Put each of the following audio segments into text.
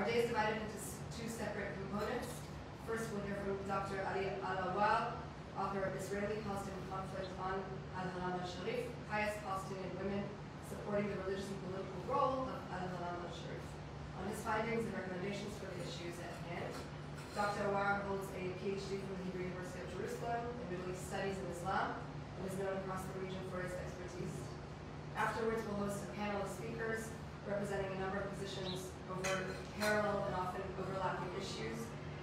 Our day is divided into two separate components. First, we'll hear from Dr. Ali Alawal, author of Israeli-Palestinian Conflict on Al-Haram al-Sharif, highest Palestinian women supporting the religious and political role of Al-Haram al-Sharif, on his findings and recommendations for the issues at hand. Dr. Awar holds a PhD from the Hebrew University of Jerusalem in Middle East Studies and Islam and is known across the region for his expertise. Afterwards, we'll host a panel of speakers representing a number of positions over parallel and often overlapping issues,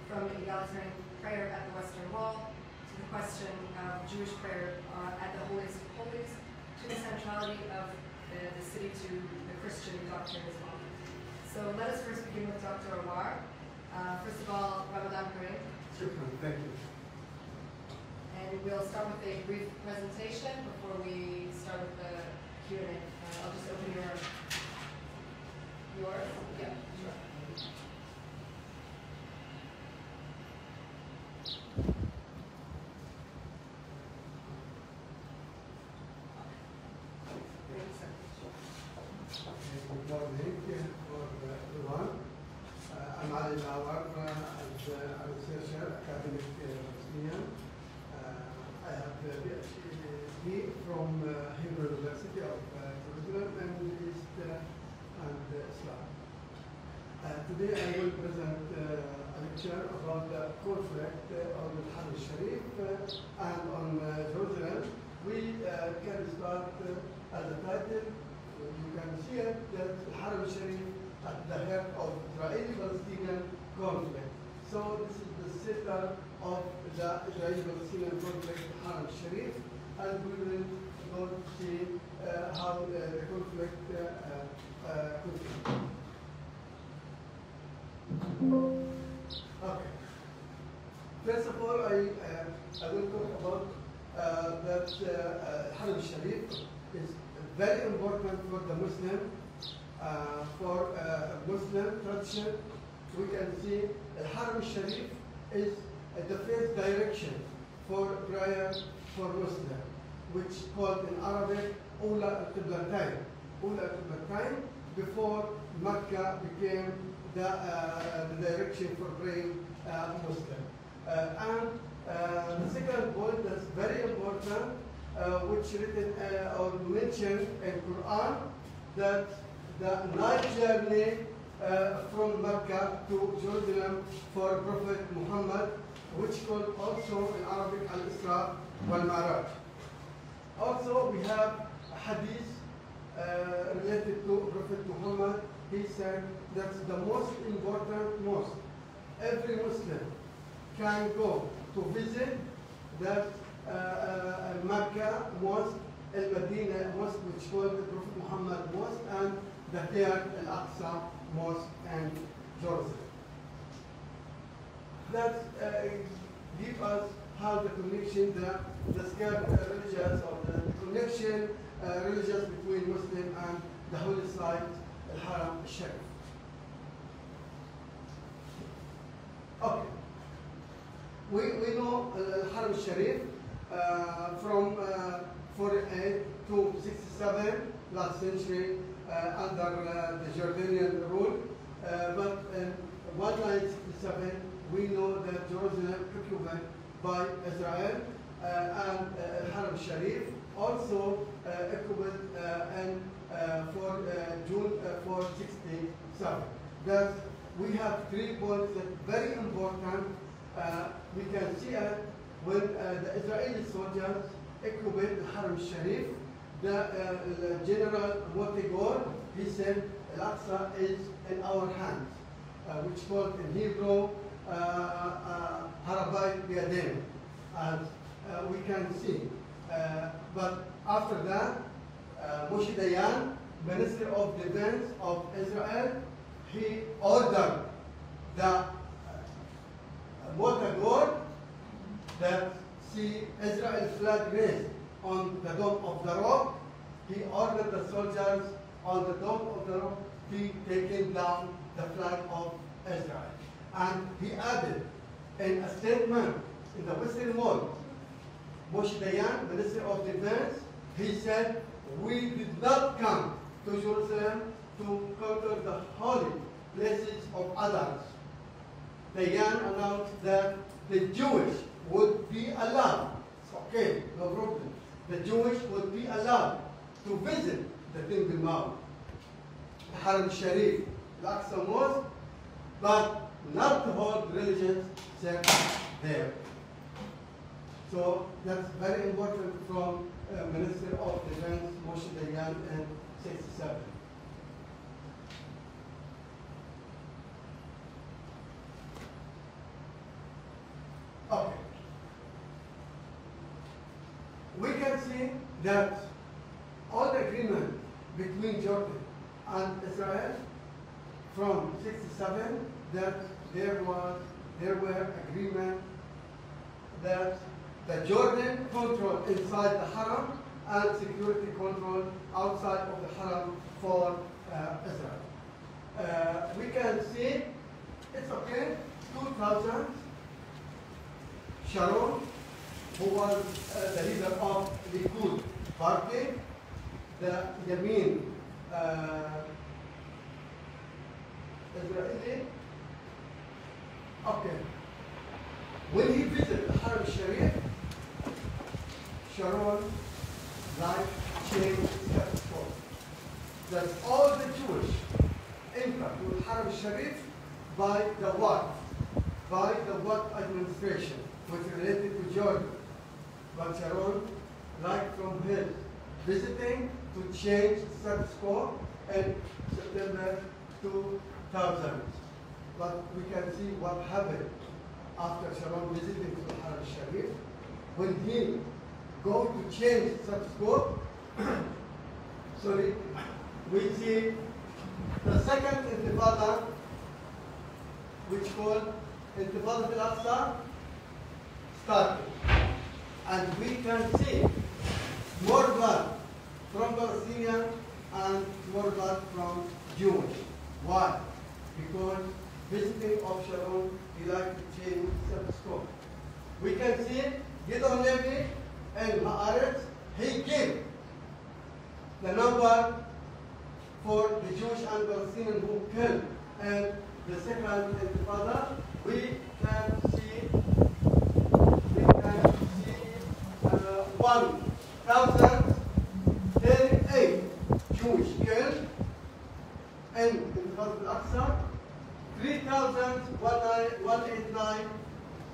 from egalitarian prayer at the Western Wall to the question of Jewish prayer uh, at the holiest of holies to the centrality of the, the city to the Christian doctrine as well. So let us first begin with Dr. Awar. Uh, first of all, Ramadan Kareem. Thank you. And we'll start with a brief presentation before we start with the Q&A. Uh, I'll just open your, yours. Yeah, sure. Thank you, sir. Good morning for everyone. Uh, I'm Ali Nawar, uh, as a researcher, academic uh, Palestinian. Uh, I have a PhD from uh, Hebrew University of uh, Jerusalem and Middle East uh, and uh, Islam. Uh, today I will present uh, a lecture about the conflict uh, on the Haram Sharif uh, and on uh, Jerusalem. We uh, can start uh, as a title. You can see it that At the heart of Israeli-Palestinian conflict. So this is the center of the Israeli-Palestinian conflict, Haram Sharif, and we will go see uh, how uh, the conflict uh, uh, uh, continues. Okay. First of all, I, uh, I will talk about that Haram Sharif is very important for the Muslim, uh, for uh, Muslim tradition. We can see the Haram Sharif is the first direction for prayer for Muslim, which called in Arabic Ula al-Qiblatain. Ula al-Qiblatain before Mecca became the, uh, the direction for praying uh, Muslim. Uh, and uh, the second point that's very important, which written or mentioned in Quran, that the night journey uh, from Mecca to Jerusalem for Prophet Muhammad, which called also in Arabic al-Isra wal-Mi'raj. Also, we have hadith uh, related to Prophet Muhammad. He said that's the most important mosque. Every Muslim can go to visit that uh, uh, Mecca mosque, Al Medina mosque, which called the Prophet Muhammad mosque, and the Hayat Al Aqsa mosque and Jerusalem. That uh, give us how the connection, the, the scared uh, religious or the connection uh, religious between Muslim and the holy site, Al Haram Al Sharif. Okay. We, we know uh, Haram Al Sharif uh, from uh, 48 to 67 last century under uh, the Jordanian rule. Uh, but in 1967, we know that Jerusalem occupied by Israel uh, and uh, Haram Sharif also uh, occupied uh, uh, for uh, June uh, 467. That we have three points that very important. Uh, we can see it when uh, the Israeli soldiers occupied Haram Sharif. The, uh, the General Motta Gur, he said, Al-Aqsa is in our hands, uh, which called in Hebrew, uh, uh, Har HaBayit BeYadeinu, as uh, we can see. Uh, but after that, uh, Moshe Dayan, Minister of Defense of Israel, he ordered the Motta Gur that see Israel flag raised on the dome of the rock. He ordered the soldiers on the dome of the rock be taken down the flag of Israel. And he added in a statement in the Western Wall, Moshe Dayan, Minister of Defense, he said, we did not come to Jerusalem to conquer the holy places of others. Dayan announced that the Jewish would be allowed, okay, no problem, the Jewish would be allowed to visit the Temple Mount, the Haram Sharif, the Aqsa Mosque, but not to hold religious service there. So that's very important from uh, Minister of Defense Moshe Dayan in 67. Okay. We can see that all the agreement between Jordan and Israel from 67 that there was there were agreement that the Jordan control inside the Haram and security control outside of the Haram for uh, Israel. Uh, we can see it's okay 2000 Sharon who was uh, the leader of the Likud party the Yamin uh, Israeli. Okay. When he visited Haram Sharif, Sharon life changed status. That all the Jewish enter to Haram Sharif by the what? By the what administration, which related to Jordan. Sharon, like from his visiting to change status quo in September 2000. But we can see what happened after Sharon visiting to Haram Sharif. When he go to change status quo, sorry, we see the second intifada, which called Intifada al-Aqsa, started. And we can see more blood from Palestinian and more blood from Jewish. Why? Because visiting of Sharon, he liked to change the quo. We can see Gideon Levy and Haaretz, he gave the number for the Jewish and Palestinian who killed. And the second and the intifada, we can see, 1 after 10 Jewish girl and in Masjid Al-Aqsa 3,189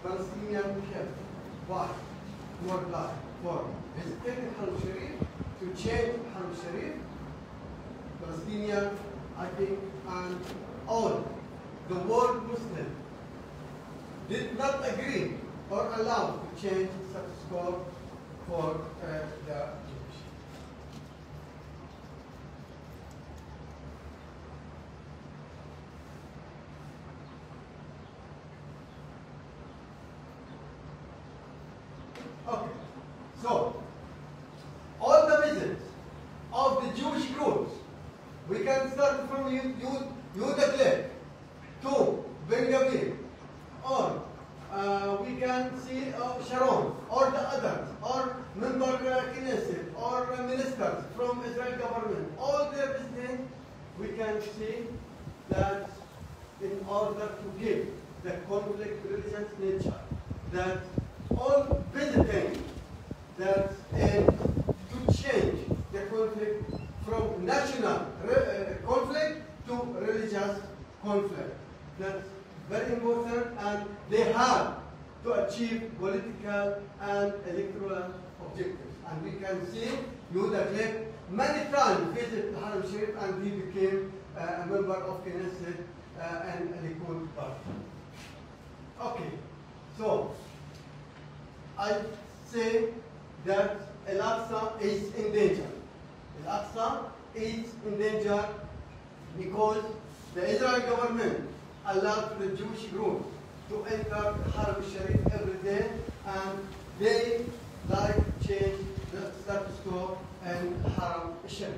Palestinian chefs. Why? More life, more. Visiting Haram Sharif to change Haram Sharif, Palestinian, I think, and all the world Muslim did not agree or allow to change such score for uh, the Jewish. Okay, so all the visits of the Jewish groups, we can start from Yud- Yud- Yehuda Glick to Benjamin, or uh, we can see uh, Sharon, or the others, or member uh, Knesset, or uh, ministers from Israel government. All their business, we can see that in order to give the conflict religious nature, that all visiting that and to change the conflict from national uh, conflict to religious conflict. That's very important and they have to achieve political and electoral objectives. And we can see Yehuda Glick many times visit Haram Sharif and he became uh, a member of Knesset uh, and Likud party. Okay, so I say that Al-Aqsa is in danger. Al-Aqsa is in danger because the Israeli government allowed to the Jewish group to enter Haram Sharif every day and they like change the status quo in Haram Sharif.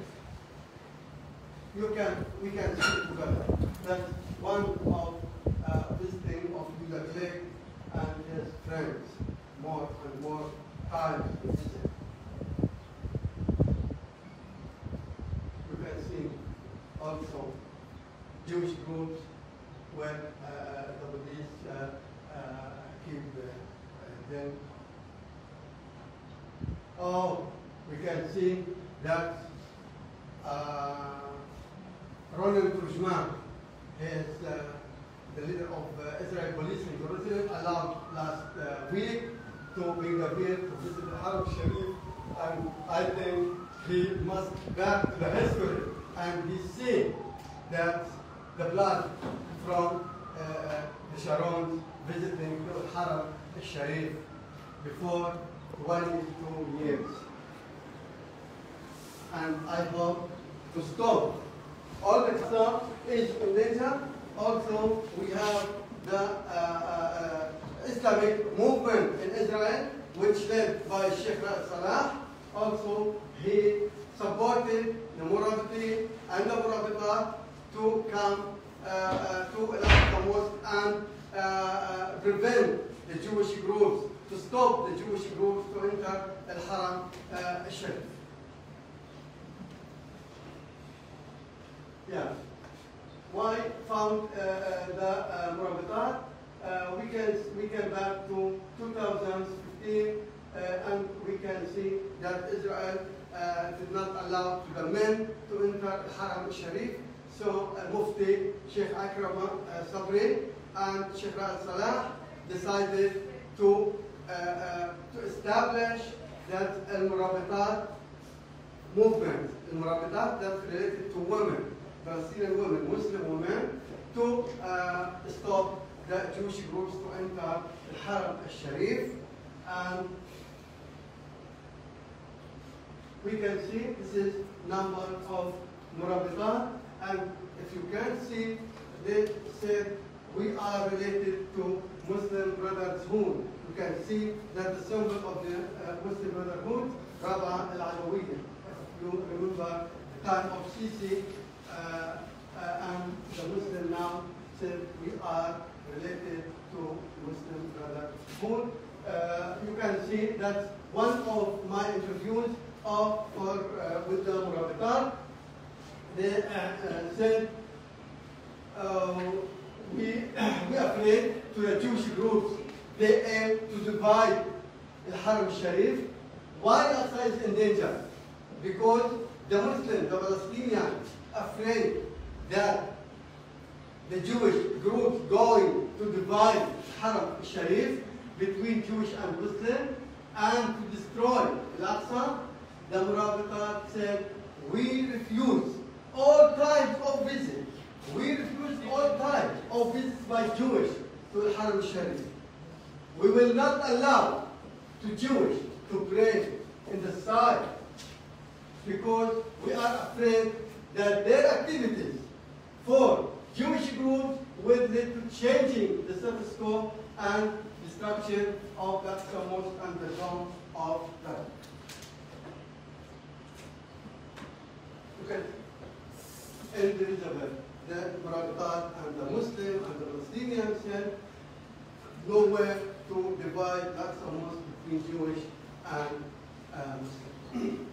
You can, we can see together that one of uh, thing of Yuda Glick and his friends more and more visit. You can see also Jewish groups when uh, the police uh, uh, came there. then, oh, we can see that Ronald Kushman is the leader of Israel police in Jerusalem, allowed last week to bring a beer to visit Haram Sharif, and I think he must back to the history and he see that the blood from uh, the Sharons visiting the Haram al-Sharif before 22 years. And I hope to stop all the stuff is in danger. Also, we have the uh, uh, Islamic movement in Israel, which led by Sheikh Salah. Also, he supported the Murabiti and the Murabita to come to Al-Aqsa Mosque and uh, uh, prevent the Jewish groups, to stop the Jewish groups to enter Al-Haram uh, Sharif. Yeah. Why found uh, the uh, Murabitat? Uh, we can we can back to 2015 uh, and we can see that Israel did not allow the men to enter Haram Sharif. So uh, Mufti Sheikh Akram uh, Sabri and Sheikh Ra'ad Salah decided to uh, uh, to establish that Al Murabitat movement, Al Murabitat that's related to women. Palestinian women, Muslim women, to uh, stop the Jewish groups to enter the Haram al-Sharif. And we can see this is number of Murabitat. And if you can see, they said we are related to Muslim Brotherhood. You can see that the symbol of the uh, Muslim Brotherhood, Rabah al-Adawiya. You remember the time of Sisi, uh, uh, and the Muslim now said we are related to Muslim Brotherhood. Uh, you can see that one of my interviews of, for, uh, with the Murabitat, they uh, uh, said uh, we, we are afraid to the Jewish groups. They aim to divide the Haram Sharif. Why Aqsa is in danger? Because the Muslims, the Palestinians, afraid that the Jewish groups going to divide Haram Sharif between Jewish and Muslim and to destroy Al-Aqsa, the Murabitat said, we refuse all types of visits. We refuse all types of visits by Jewish to Al-Haram Sharif. We will not allow to Jewish to pray in the side because we are afraid that their activities for Jewish groups will lead to changing the status quo and destruction of that Mosque and the Dome of God. Okay. In Elizabeth, the Murabitat and the Muslim and the Palestinians said nowhere to divide that's Mosque between Jewish and uh, Muslim.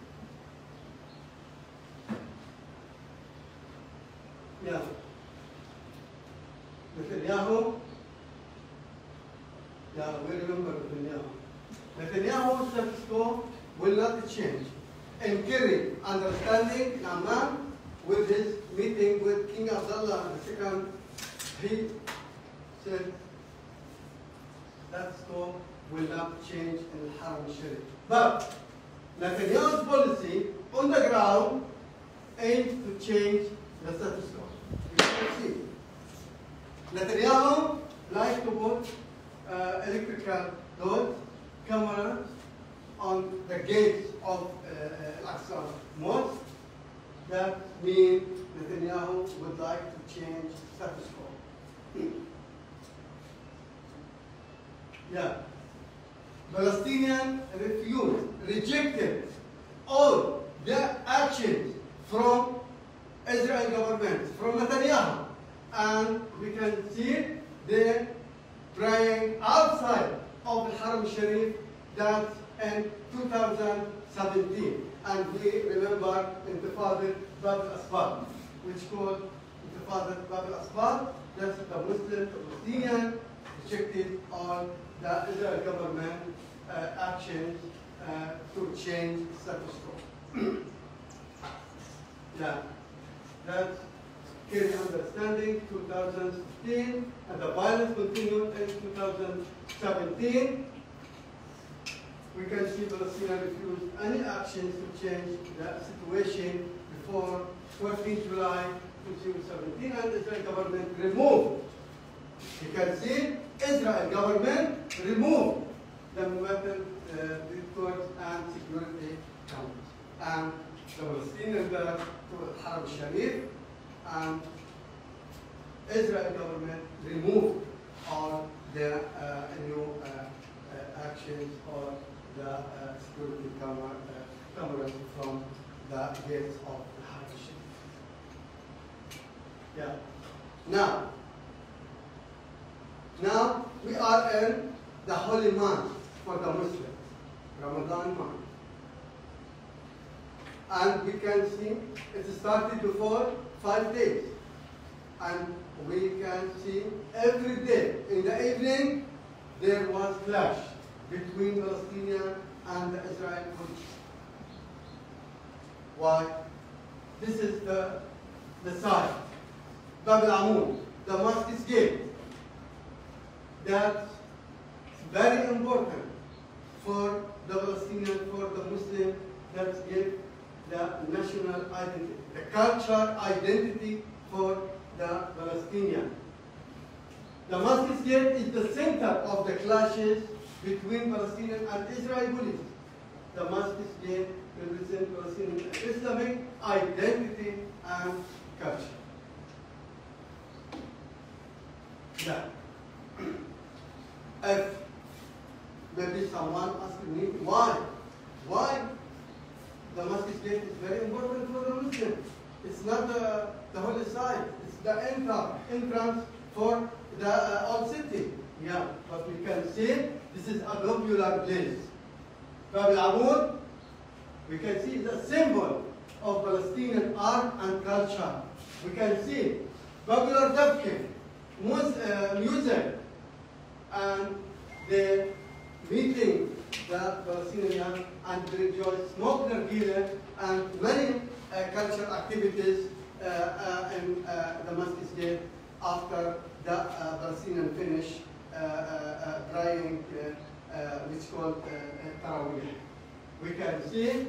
Yeah. Netanyahu. Yeah, we remember Netanyahu. Netanyahu's status quo will not change. Kerry, understanding in Amman, with his meeting with King Abdullah II, he said that quo will not change in Haram Sharif. But Netanyahu's policy on the ground aims to change the status quo. You can see. Netanyahu likes to put uh, electrical doors, cameras on the gates of uh, Al-Aqsa Mosque. That means Netanyahu would like to change status quo. Yeah. Palestinian refused, rejected all the actions from Israel government, from Netanyahu. And we can see they praying outside of the Haram Sharif that in 2017. And we remember Intifada Bab al-Asbat, which called Intifada Bab al-Asbat. That's the Muslim Palestinian rejected all the Israel government uh, actions uh, to change status quo. yeah, that's clearly understanding 2016, and the violence continued in 2017. We can see Palestine refused any actions to change the situation before 14 July 2017, and the Israeli government removed. You can see Israel government removed the weapon uh, and security cameras. And the Palestinian to Haram Sharif and Israel government removed all the uh, new uh, uh, actions or the uh, security camera, uh, cameras from the gates of the Sharif. Yeah. Now, now we are in the holy month for the Muslims, Ramadan month. And we can see it started before five days. And we can see every day in the evening there was clash between Palestinian and the Israeli police. Why? This is the, the side. Bab al-Amud, Damascus Gate. That's very important for the Palestinian, for the Muslim, that give the national identity, the cultural identity for the Palestinian. The Damascus Gate is the center of the clashes between Palestinian and Israeli Damascus Gate represents Palestinian Islamic identity and culture. Yeah. If maybe someone asked me why, why Damascus Gate is very important for the Muslim. It's not the, the holy site, it's the enter, entrance for the uh, old city. Yeah, but we can see this is a popular place. Bab we can see the symbol of Palestinian art and culture. We can see popular Dabkin, uh, music, and the meeting the Palestinian and religious smoke nargile and many uh, cultural activities uh, uh, in uh, Damascus Gate after the uh, Palestinian finish uh, uh, uh praying, uh, uh, which is called Taraweeh. We can see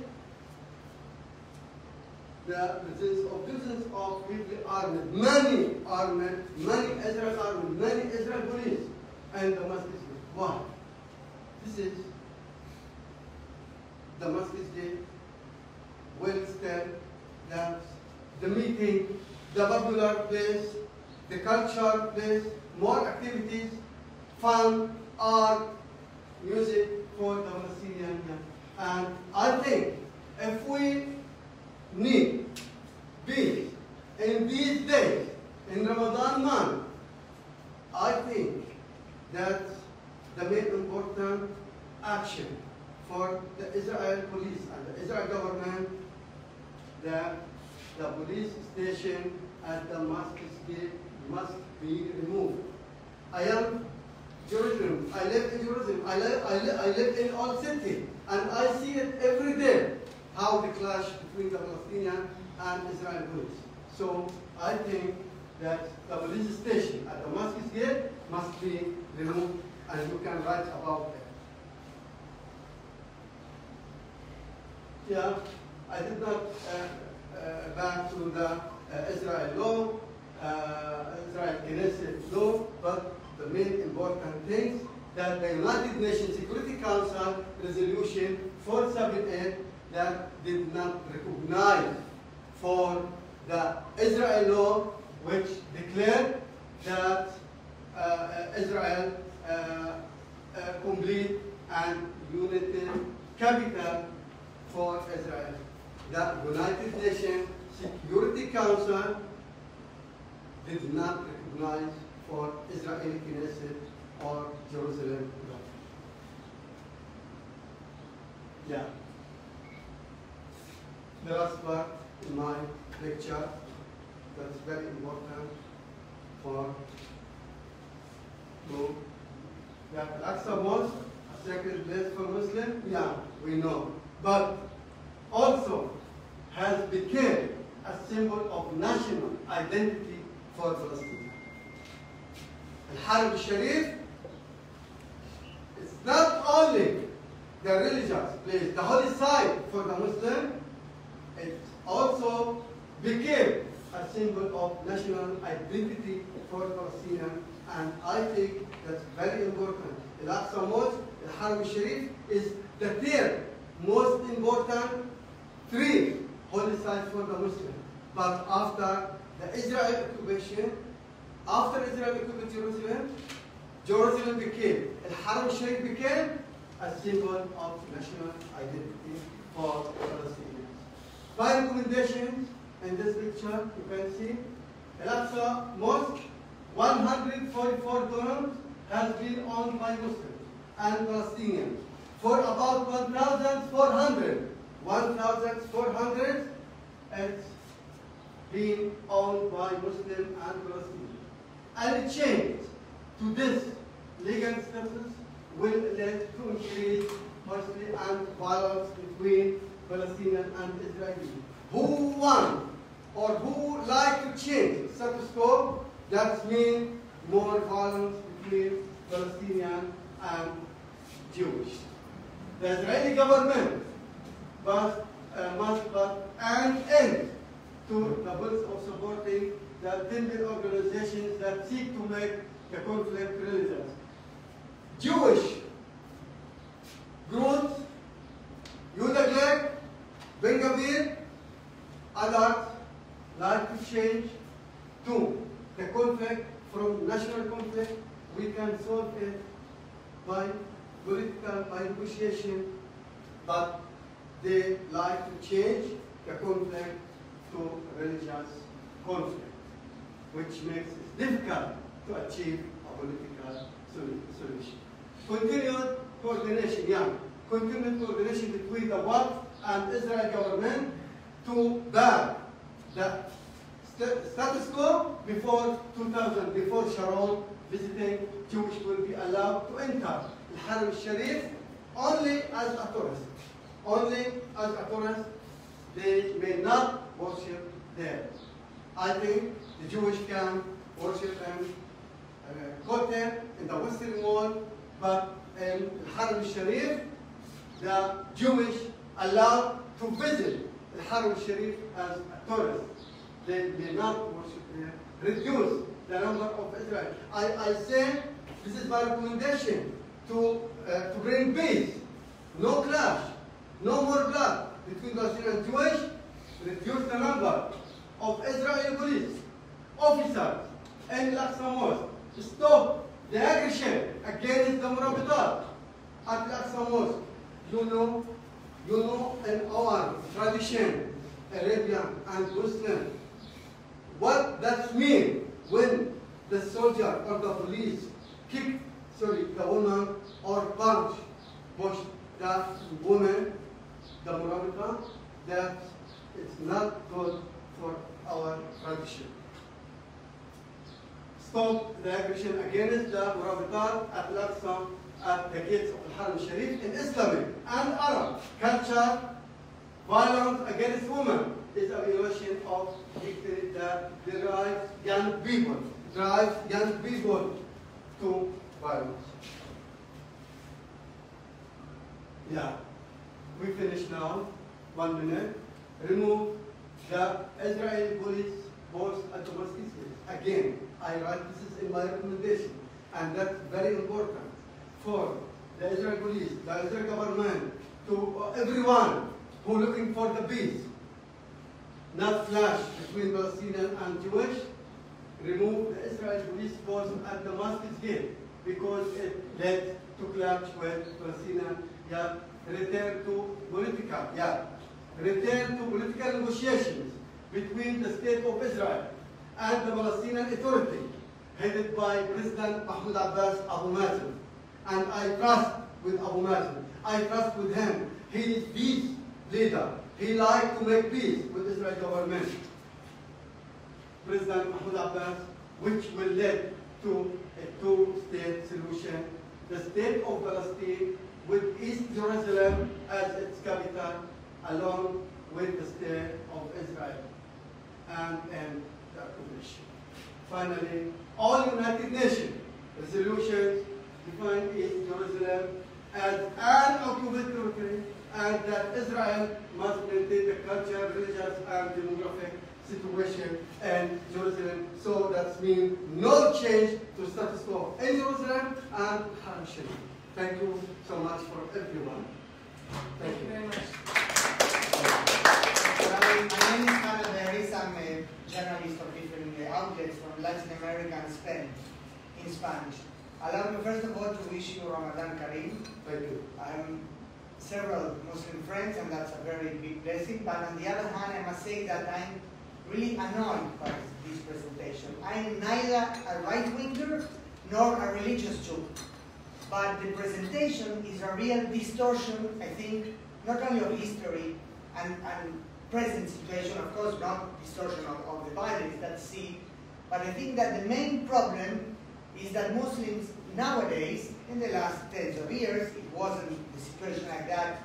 the presence of dozens of heavily armed, many armed, many Israel armed, many Israel police, and Damascus Gate. Why? This is Damascus Gate will stand that the meeting, the popular place, the culture place, more activities, fun, art, music for the Palestinian. And I think if we need peace in these days, in Ramadan month, I think that the main important action for the Israel police and the Israel government that the police station at Damascus Gate must be removed. I am Jerusalem. I live in Jerusalem. I live, I live, I live in all city. And I see it every day, how the clash between the Palestinian and Israel police. So I think that the police station at Damascus Gate must be removed and you can write about it. Yeah, I did not uh, uh, back to the uh, Israel law, uh, Israel Knesset law, but the main important things that the United Nations Security Council resolution 478 that did not recognize for the Israel law which declared that uh, Israel uh, uh, complete and united capital for Israel. The United Nations Security Council did not recognize for Israeli Knesset or Jerusalem. Yeah. The last part in my lecture that's very important for to that Al-Aqsa Mosque, a sacred place for Muslim, yeah, we know. But also, has become a symbol of national identity for Palestine. Al-Haram al-Sharif is not only the religious place, the holy site for the Muslim, it also became a symbol of national identity for Palestinians, and I think that's very important. Al-Aqsa Mosque, Al-Haram al-Sharif, is the third most important three holy sites for the Muslim. But after the Israel occupation, after Israel occupied Jerusalem, Jerusalem became, Al-Haram al-Sharif became a symbol of national identity for Palestinians. My recommendation in this picture, you can see, Al-Aqsa Mosque, 144 dunams has been owned by Muslims and Palestinians for about 1,400. 1,400 it's been owned by Muslims and Palestinian. And change to this legal status will lead to increase hostility and violence between Palestinian and Israeli. Who want or who like to change status quo, that means more violence between Palestinian and Jewish. The Israeli government must, uh, must put an end to the policy of supporting the Temple organizations that seek to make the conflict religious. Jewish groups, Yehuda Glick, Ben others like to change to the conflict from national conflict. We can solve it by political, by negotiation, but they like to change the conflict to religious conflict, which makes it difficult to achieve a political solution. Continued coordination, yeah, continued coordination between the Waqf and Israel government to ban the status quo before 2000, before Sharon visiting Jewish will be allowed to enter the Haram al-Sharif only as a tourist. Only as a tourist, they may not worship there. I think the Jewish can worship in uh, in the Western Wall, but in Haram al-Sharif, the Jewish allowed to visit the Haram al-Sharif as a tourist. They may not worship there. Reduce the number of Israel. I, I say this is my recommendation to, uh, to bring peace, no clash, no more blood between Palestinian and Jewish, reduce the number of Israeli police officers in Al-Aqsa Mosque, stop the aggression against the Murabitat at Al-Aqsa. You know, you know in our tradition, Arabian and Muslim, what that means when the soldier or the police kick, sorry, the woman or punch, push that woman, the Murabita, that it's not good for our tradition. Stop the aggression against the Murabitat at Al-Aqsa at the gates of Al-Haram Sharif in Islamic and Arab culture, violence against women is a violation of victory that drives young people, drives young people to violence. Yeah, we finish now. One minute. Remove the Israeli police force at Damascus. Again, I write this is in my recommendation, and that's very important for the Israeli police, the Israeli government, to everyone who looking for the peace, not clash between Palestinian and Jewish. Remove the Israeli police force at the Damascus gate because it led to clash with Palestinian. Yeah, return to political. Yeah, return to political negotiations between the state of Israel and the Palestinian Authority, headed by President Mahmoud Abbas Abu Mazen. And I trust with Abu Mazen. I trust with him. He is peace leader. He like to make peace with Israel government. President Mahmoud Abbas, which will lead to a two-state solution. The state of Palestine with East Jerusalem as its capital, along with the state of Israel and end Finally, all United Nations resolutions define East Jerusalem as an occupied territory and that Israel must maintain the cultural, religious, and demographic situation in Jerusalem. So that means no change to status quo in Jerusalem and Haram Sharif. Thank you so much for everyone. Thank you very much. My my name is Carlos Harris. I'm a journalist of different uh, outlets from Latin America and Spain in Spanish. Allow me first of all to wish you Ramadan Kareem. Thank you. I have several Muslim friends and that's a very big blessing. But on the other hand, I must say that I'm really annoyed by this presentation. I'm neither a right-winger nor a religious Jew. But the presentation is a real distortion, I think, not only of history and, and present situation, of course, not distortion of, of the is that see, but I think that the main problem is that Muslims nowadays, in the last tens of years, it wasn't the situation like that,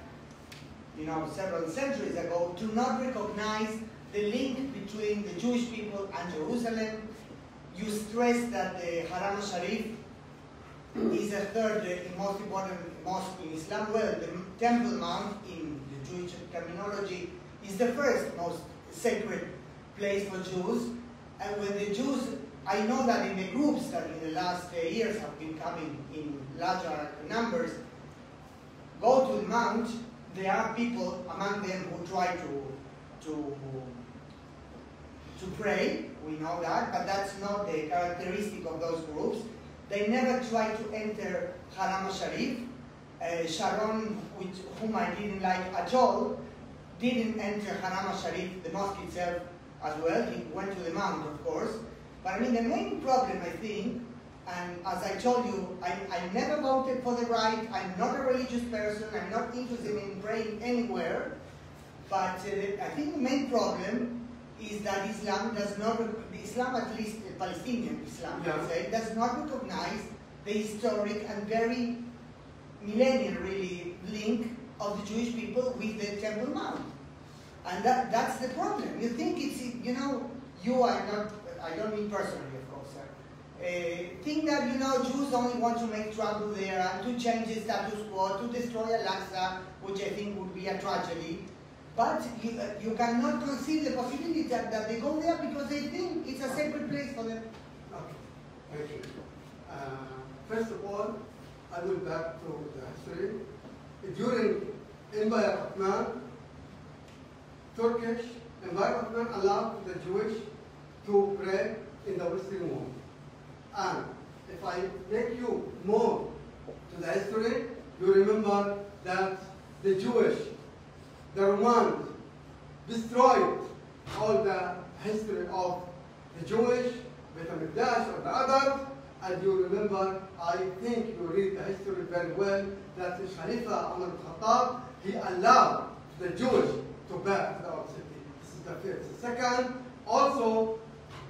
you know, several centuries ago, do not recognize the link between the Jewish people and Jerusalem. You stress that the Haram Sharif is a third uh, most important mosque in Islam. Well, the Temple Mount in the Jewish terminology is the first most sacred place for Jews. And when the Jews, I know that in the groups that in the last uh, years have been coming in larger numbers, go to the mount, there are people among them who try to, to, to pray, we know that, but that's not the characteristic of those groups. They never try to enter Haram Sharif. Uh, Sharon, which, whom I didn't like at all, didn't enter Haram al-Sharif, the mosque itself, as well. He went to the mount, of course. But I mean, the main problem, I think, and as I told you, I, I never voted for the right. I'm not a religious person. I'm not interested in praying anywhere. But uh, I think the main problem is that Islam does not, the Islam at least uh, Palestinian Islam, Yeah. I would say, does not recognize the historic and very millennial, really, link of the Jewish people with the Temple Mount. And that, that's the problem. You think it's, you know, you are not, I don't mean personally, of course. Uh, think that, you know, Jews only want to make trouble there and to change the status quo, to destroy Al-Aqsa, which I think would be a tragedy. But you, uh, you cannot conceive the possibility that, that they go there because they think it's a sacred place for them. Okay, thank you. Uh, first of all, I will back to the history. During Empire Ottoman, Turkish Empire Ottoman allowed the Jewish to pray in the Western Wall. And if I take you more to the history, you remember that the Jewish, the Romans, destroyed all the history of the Jewish, Beit HaMikdash or the others, and you remember, I think you read the history very well, that Khalifa Umar al-Khattab, he allowed the Jewish to to the old city. This is the first. Second, also,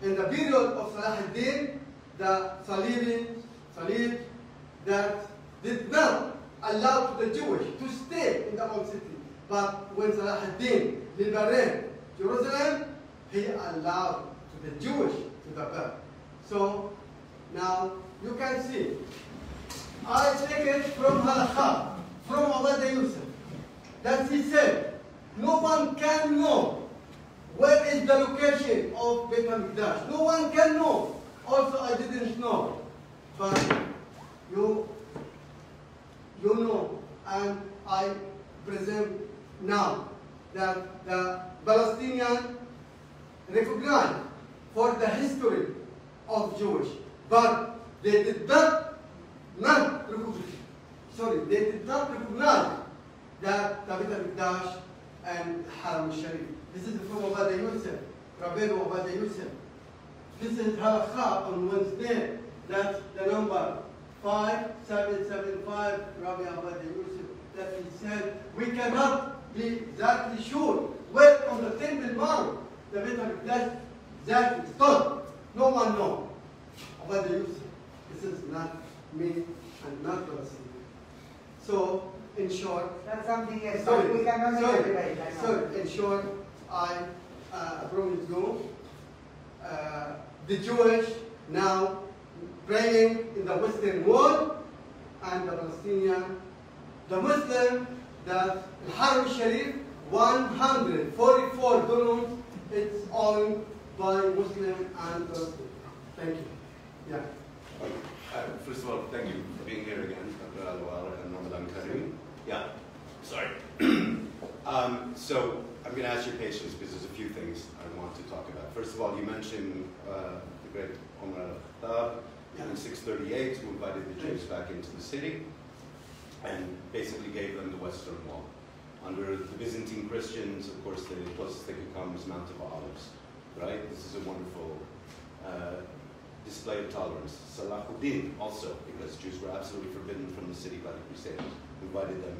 in the period of Salah ad-Din, the Salibi, Salib, that did not allow the Jewish to stay in the old city. But when Salah ad-Din liberated Jerusalem, he allowed to the Jewish to the. So now you can see, I take it from Halakha, from Obadiah Yusuf, that he said, no one can know where is the location of Beit HaMikdash. No one can know. Also, I didn't know. But you, you know, and I present now that the Palestinian recognize for the history of Jewish, but they did not, not recognize, sorry, they did not recognize that the Beit HaMikdash and Haram al-Sharif. This is from Obadiah Yusuf, Rabbeinu Obadiah Yusuf. This is halakha on Wednesday. That's the number 5775, Rabbi Obadiah Yusuf, that he said, we cannot be exactly sure where on the Temple Mount the Beit HaMikdash exactly stood. No one knows. This is not me and not Palestine. So in short, That's something else, sorry, we cannot sorry, debate, I know. sorry, in short, I uh, promise you, uh, the Jewish now praying in the Western Wall and the Palestinian, the Muslim that Haram Sharif 144 dunams it's owned by Muslim and Palestinian. Thank you. Yeah. Uh, First of all, thank you for being here again, Dr. And Ramadan Karim. Yeah, sorry. um, so I'm going to ask your patience because there's a few things I want to talk about. First of all, you mentioned uh, the great Omar al-Khattab in 638 who invited the Jews back into the city and basically gave them the Western Wall. Under the Byzantine Christians, of course, the closest they could come was Mount of Olives, right? This is a wonderful uh, display of tolerance. Salahuddin also, because Jews were absolutely forbidden from the city by the Crusaders, invited them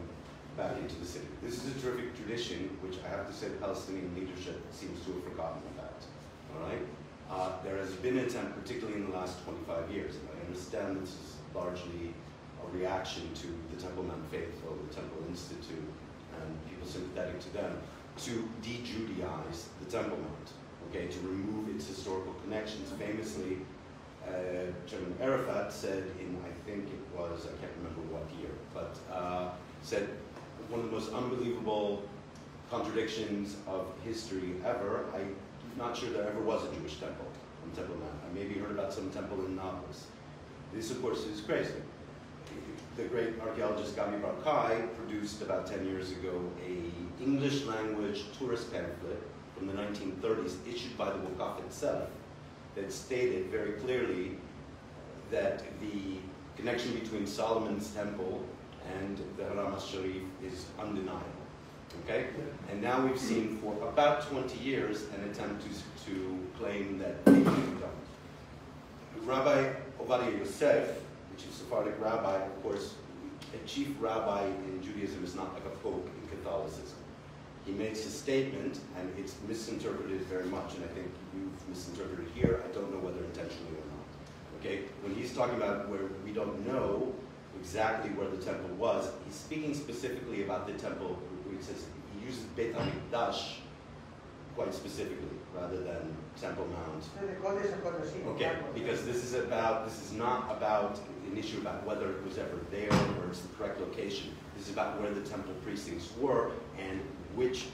back into the city. This is a terrific tradition, which I have to say the Palestinian leadership seems to have forgotten about. All right? Uh, there has been an attempt, particularly in the last 25 years, and I understand this is largely a reaction to the Temple Mount Faithful, the Temple Institute, and people sympathetic to them, to de-Judaize the Temple Mount, okay, to remove its historical connections. Famously, uh, Chairman Arafat said in, I think it was, I can't remember what year, but uh, said one of the most unbelievable contradictions of history ever. I'm not sure there ever was a Jewish temple on Temple Mount. I maybe heard about some temple in Nablus. This, of course, is crazy. The great archaeologist Gabi Barkai produced about 10 years ago a English language tourist pamphlet from the 1930s issued by the Wakaf itself that stated very clearly that the connection between Solomon's temple and the Haram al-Sharif is undeniable. Okay? And now we've seen for about 20 years an attempt to, to claim that they don't. Rabbi Ovadia Yosef, which is Sephardic rabbi, of course, a chief rabbi in Judaism is not like a pope in Catholicism. He makes a statement, and it's misinterpreted very much, and I think you've misinterpreted here. I don't know whether intentionally or not. Okay? When he's talking about where we don't know exactly where the temple was, he's speaking specifically about the temple, he says he uses Beit HaMikdash quite specifically, rather than Temple Mount So the Kodesh HaKodashim. Okay, because this is about, this is not about an issue about whether it was ever there or it's the correct location. This is about where the temple precincts were and which,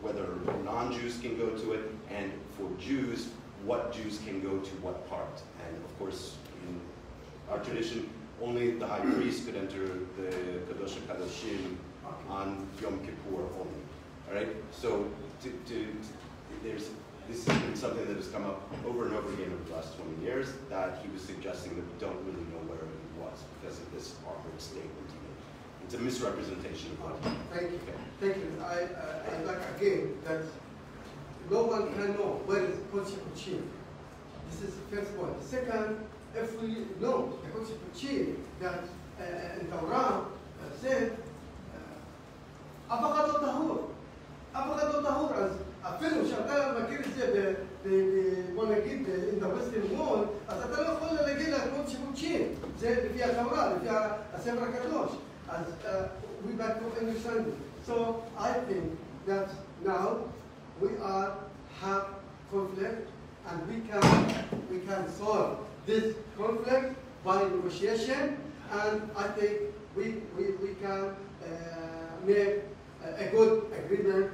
whether non-Jews can go to it, and for Jews, what Jews can go to what part. And of course, in our tradition, only the high priest could enter the Kodesh HaKodashim on Yom Kippur only. All right, so to, to, there's this has been something that has come up over and over again over the last 20 years that he was suggesting that we don't really know where it was because of this awkward statement he. It's a misrepresentation. Thank you. Thank you. I, I, I like again that no one can know where is Principal Chief. This is the first point. Second, if we know the Principal Chief that uh, uh in Quran said, أفقد الطهور أفقد الطهور أفلو the المكير زي بون أكيد إن ذا مسلم وول أتتلو خلنا نجي لك if you زي اللي فيها ثورة اللي فيها أسامة Kadosh as uh, we back to understand. So I think that now we are have conflict and we can we can solve this conflict by negotiation and I think we we, we can uh, make a good agreement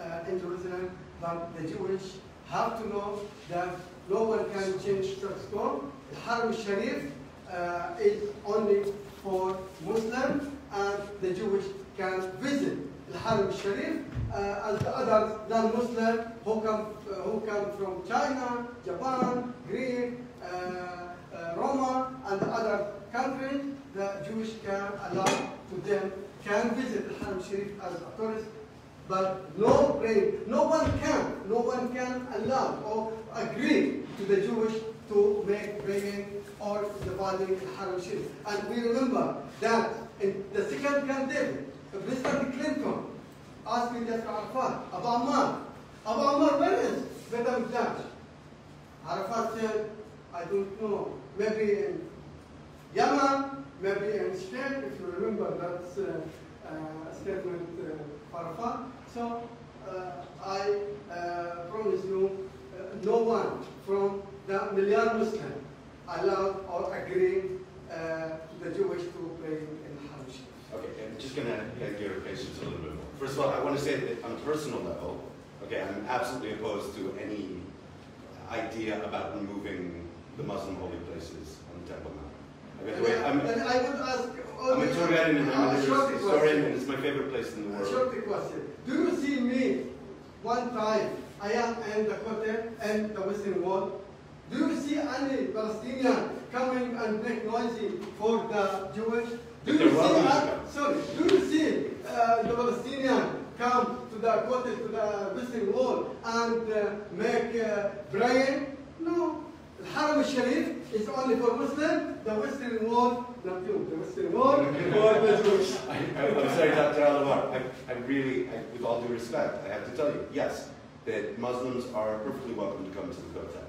uh, in Jerusalem but the Jewish have to know that no one can change status quo. Haram Sharif uh, is only for Muslims and the Jewish can visit the Haram Sharif uh, as the other non-Muslim who come uh, who come from China, Japan, Greece, uh, uh, Roma, and the other countries. The Jewish can allow to them can visit the Haram Sharif as a tourist but no pray, no one can, no one can allow or agree to the Jewish to make praying or dividing the Haram Sharif. And we remember that the second Camp David, President Clinton asked me Yasser Arafat, Abu Ammar, Abu Ammar, where is Beit HaMikdash? Arafat said, I don't know, maybe in Yemen, maybe in if you remember, that uh, uh, statement uh, Farafan. So uh, I uh, promise you, uh, no one from the million Muslim allowed or agreed uh, the Jewish to play. Okay, I'm just gonna get your patience a little bit more. First of all, I want to say that on a personal level, okay, I'm absolutely opposed to any idea about removing the Muslim holy places on the Temple Mount. Okay, And wait, I, I'm, and I would ask I'm a tour guide and I'm a historian, and it's my favorite place in the world. A short question. Do you see me one time I am in the Kotel and the Western Wall? Do you see any Palestinian coming and make noisy for the Jewish? Do you see, to uh, sorry, do you see uh, the Palestinian come to the Kotel, to the Western Wall and uh, make uh, praying? No. The Haram al-Sharif is only for Muslims, the Western Wall, not you, the Western Wall for the Jewish. I, I, I'm sorry, Dr. Alamar. I, I really, I, with all due respect, I have to tell you, yes, that Muslims are perfectly welcome to come to the Kotel.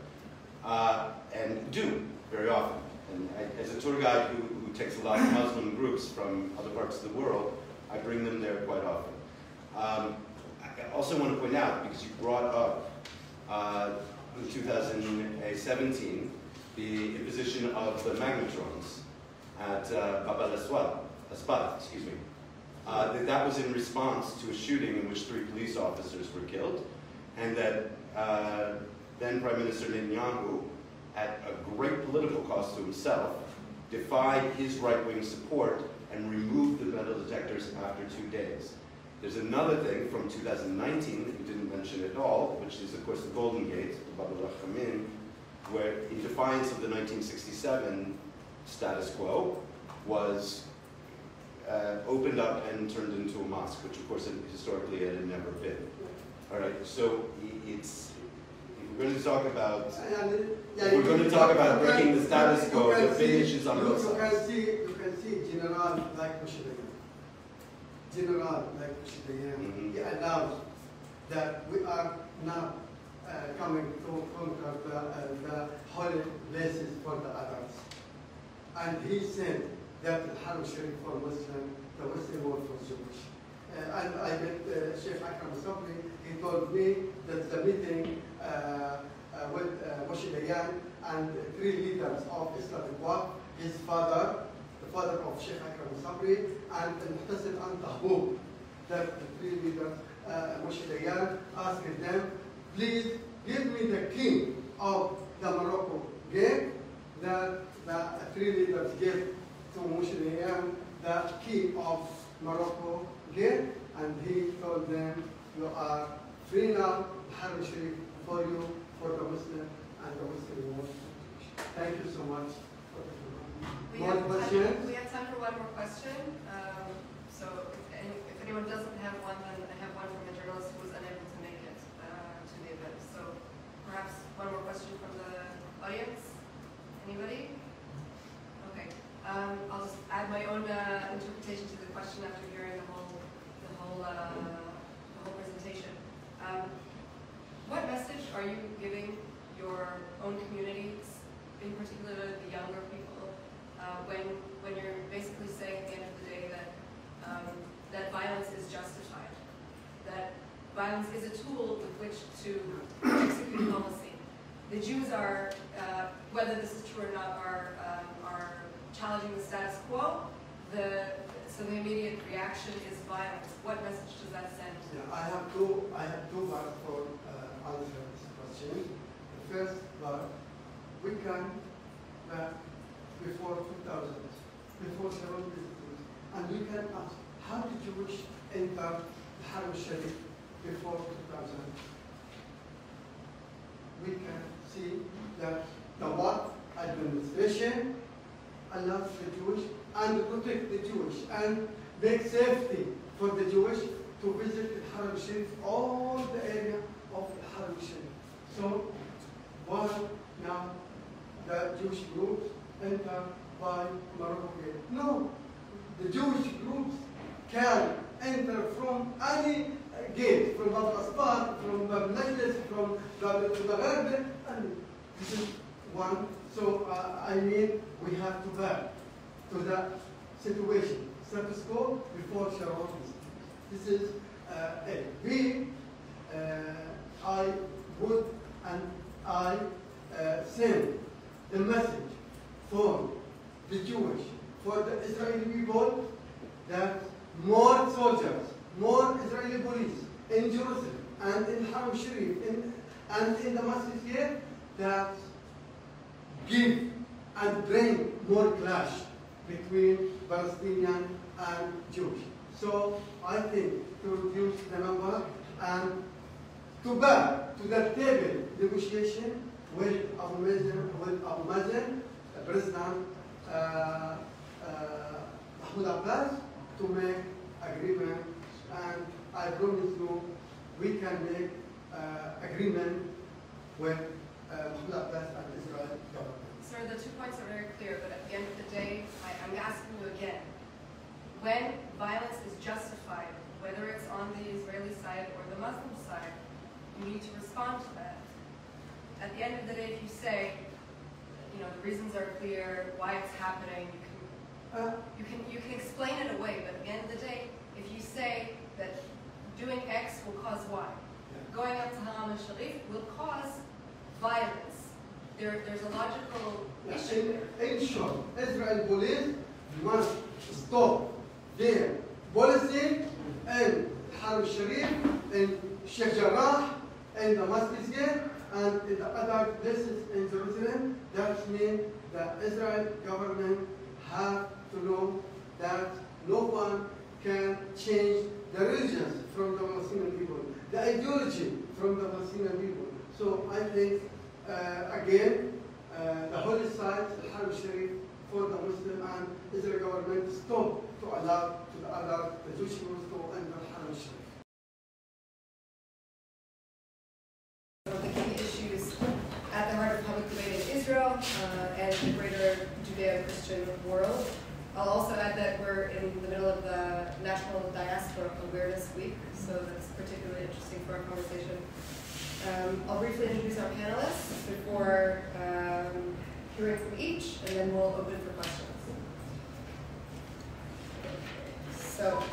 Uh, and do, very often. And I, as a tour guide who, who takes a lot of Muslim groups from other parts of the world, I bring them there quite often. Um, I also want to point out, because you brought up uh, in 2017 the imposition of the magnetrons at uh, Bab al-Asbat, excuse me. Uh, that, that was in response to a shooting in which three police officers were killed, and that uh, then Prime Minister Netanyahu, at a great political cost to himself, defied his right-wing support and removed the metal detectors after two days. There's another thing from 2019 that you didn't mention at all, which is, of course, the Golden Gate, the Bab al-Khamin, where, in defiance of the 1967 status quo, was uh, opened up and turned into a mosque, which, of course, historically it had never been. All right, so it's we're going to talk about We're going to talk about breaking the status quo, the see- finishes on you- both You sides. can see, you can see General like Moshe Dayan. General like Moshe Dayan, Mhm. he announced that we are not uh, coming to conquer the, uh, the holy places for the others. And he said that the Haram Sharif for Muslim, the Western world for Jewish. Uh, and I met uh, Sheikh Akram Sabri, he told me that the meeting with uh, Moshe Dayan and three leaders of Islamic Waqf, his father, the father of Sheikh Akram Sabri, and Muhtasim and Tahbub, that the three leaders, uh, Moshe Dayan, asked them, please give me the key of the Morocco. Gate, that the three leaders gave to Moshe Dayan the key of Morocco. Gate, and he told them, you are free now, Haram Sharif for you, for the Muslim and the Muslim world. Thank you so much. We More have time, we have time for one more question. Um, so if, any, if anyone doesn't have one, then I have one from a journalist who was unable to make it uh, to the event. So perhaps one more question from the audience. Anybody? Okay. Um, I'll just add my own uh, interpretation to the question after hearing the whole, the whole, uh, the whole presentation. Um, what message are you giving your own communities, in particular the younger people, uh, when when you're basically saying at the end of the day that um, that violence is justified, that violence is a tool with which to execute policy. The Jews are, uh, whether this is true or not, are um, are challenging the status quo. The so the immediate reaction is violence. What message does that send? Yeah, I have two, I have two for answer this question. The first part, we can, uh, before 2000, before seven visitors, and we can ask, how did Jewish enter the Haram Sharif before 2000? We can see that the what administration allows the Jewish and protect the Jewish and make safety for the Jewish to visit the Haram Sharif, all the area of the Haram So, why now the Jewish groups enter by Morocco gate? No, the Jewish groups can enter from any gate, from Bab from Bab Majlis, from Bab the and this is one. So, uh, I mean, we have to back to that situation. status quo before Sharon. This is uh, A. B. Uh, I would and I uh, send the message for the Jewish, for the Israeli people, that more soldiers, more Israeli police in Jerusalem and in Haram Sharif in, and in the Masjid here that give and bring more clash between Palestinian and Jewish. So I think to reduce the number and to back to the table negotiation with our Mazen, with Abu Mazen, President uh, uh, Mahmoud Abbas, to make agreement. And I promise you, we can make uh, agreement with uh, Mahmoud Abbas and Israel government. Sir, the two points are very clear, but at the end of the day, I, I'm asking you again. When violence is justified, whether it's on the Israeli side or the Muslim side, you need to respond to that. At the end of the day, if you say, you know, the reasons are clear, why it's happening, you can Uh, you can, you can explain it away, but at the end of the day, if you say that doing X will cause Y, going up to Haram and Sharif will cause violence. There, there's a logical issue in, there. in short, Israel police must stop their policy in Haram Sharif, in Sheikh Jarrah, in Damascus and in the other places in Jerusalem. That means the Israel government have to know that no one can change the religions from the Palestinian people, the ideology from the Palestinian people. So I think, uh, again, uh, the holy site, the Haram Sharif, for the Muslim and Israel government stop to allow to the other, the Jewish people to enter Haram Sharif. One of the key issues at the heart of public debate in Israel uh, and the greater Judeo-Christian world. I'll also add that we're in the middle of the National Diaspora Awareness Week, so that's particularly interesting for our conversation. Um, I'll briefly introduce our panelists before um, hearing from each, and then we'll open for questions. So,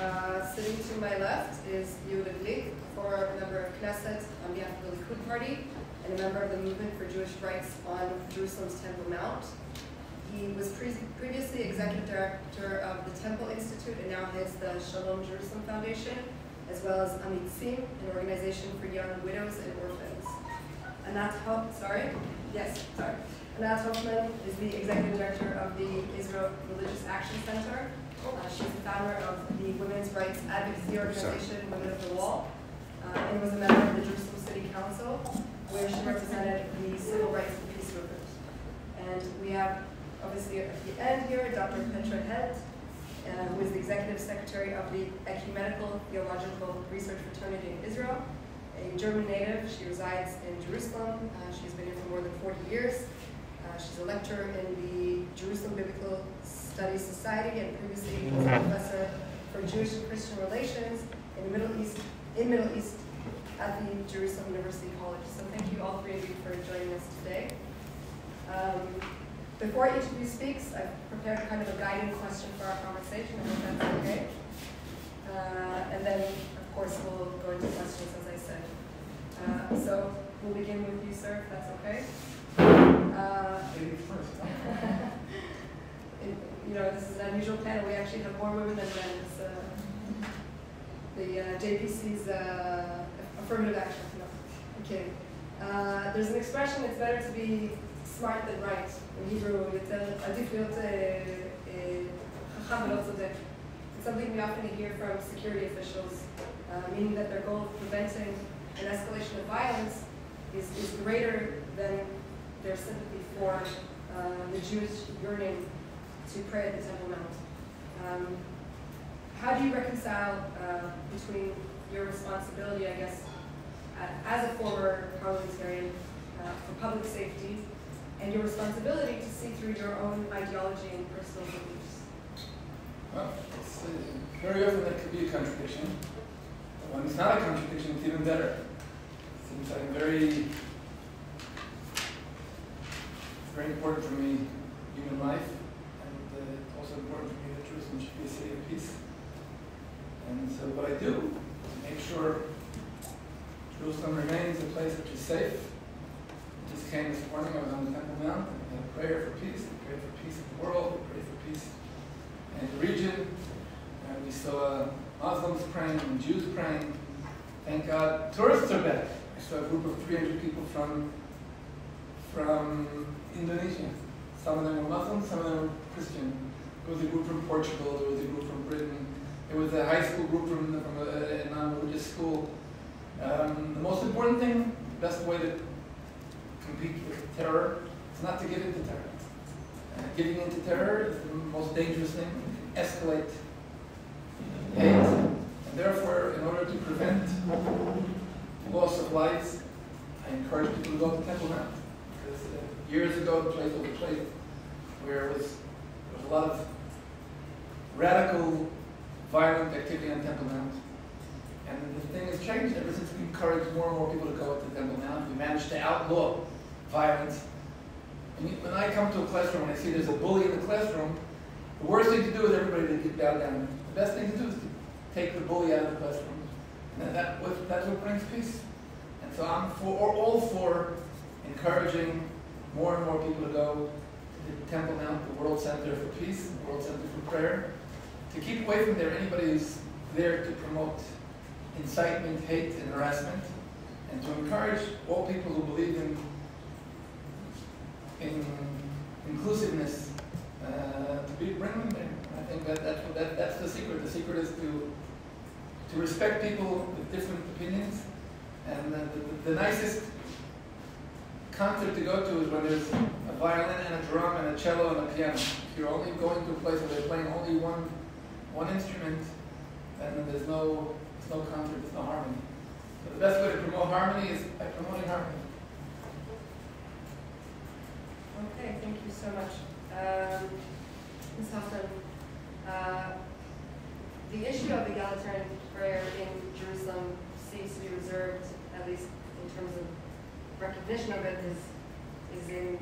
uh, sitting to my left is Yehuda Glick, former member of Knesset on behalf of the Likud Party and a member of the Movement for Jewish Rights on Jerusalem's Temple Mount. He was pre- previously executive director of the Temple Institute and now heads the Shalom Jerusalem Foundation, as well as Amitzim, an organization for young widows and orphans. Anat Ho- sorry, yes, sorry. Anat Hoffman is the executive director of the Israel Religious Action Center. Uh, she's the founder of the women's rights advocacy organization Women of the Wall, uh, and was a member of the Jerusalem City Council, where she represented the civil rights and peace movement. And we have, obviously, at the end here, Dr. Petra Heldt, uh, who is the executive secretary of the Ecumenical Theological Research Fraternity in Israel, a German native. She resides in Jerusalem. Uh, she's been here for more than 40 years. Uh, she's a lecturer in the Jerusalem Biblical Studies Society and previously was a professor for Jewish and Christian relations in the Middle East, in Middle East at the Jerusalem University College. So thank you all three of you for joining us today. Um, before each of you speaks, I've prepared kind of a guiding question for our conversation, if that's okay. Uh, and then, of course, we'll go into questions, as I said. Uh, so we'll begin with you, sir, if that's okay. Uh, it- you know, this is an unusual panel. We actually have more women than men. Uh, the uh, JPC's uh, affirmative action. No, I'm kidding. Uh, there's an expression, it's better to be smart than right. In Hebrew, יותר עדיף להיות אה, אה, חכם ולא צודק. It's something we often hear from security officials, uh, meaning that their goal of preventing an escalation of violence is, is greater than their sympathy for uh, the Jewish yearning to pray at the Temple Mount. Um, how do you reconcile uh, between your responsibility, I guess, uh, as a former parliamentarian uh, for public safety and your responsibility to see through your own ideology and personal beliefs. Well, it's, very often that could be a contradiction. But when it's not a contradiction, it's even better. It seems like very, very important for me, human life, and uh, also important for me that Jerusalem should be a city of peace. And so what I do is make sure Jerusalem remains a place which is safe, just came this morning. I was on the Temple Mount and had prayer for peace. We prayed for peace in the world. We prayed for peace in the region. And we saw uh, Muslims praying and Jews praying. Thank God tourists are back. I saw a group of 300 people from, from Indonesia. Some of them were Muslims, some of them were Christian. There was a group from Portugal, there was a group from Britain. There was a high school group from, from a, a non-religious school. Um, the most important thing, the best way to compete with terror It's not to give in to terror. Uh, giving in to terror is the most dangerous thing. Escalate hate. And therefore, in order to prevent loss of lives, I encourage people to go to Temple Mount. Because uh, years ago, the place was a place where it was, there was a lot of radical, violent activity on Temple Mount. And the thing has changed ever since we encouraged more and more people to go to Temple Mount. We managed to outlaw violence. And when I come to a classroom and I see there's a bully in the classroom, the worst thing to do is everybody to get bow down. The best thing to do is to take the bully out of the classroom. And that, that's what brings peace. And so I'm for, all for encouraging more and more people to go to the Temple Mount, the World Center for Peace, the World Center for Prayer, to keep away from there anybody who's there to promote incitement, hate, and harassment, and to encourage all people who believe in, in inclusiveness uh, to be bring them there. I think that, that's, that that's the secret. The secret is to to respect people with different opinions, and the, the, the nicest concert to go to is when there's a violin and a drum and a cello and a piano. If you're only going to a place where they're playing only one one instrument, then there's no there's no concert, there's no harmony. So the best way to promote harmony is by promoting harmony. Okay, thank you so much. Um, Ms. Hoffman, uh, the issue of egalitarian prayer in Jerusalem seems to be reserved, at least in terms of recognition of it, is, is in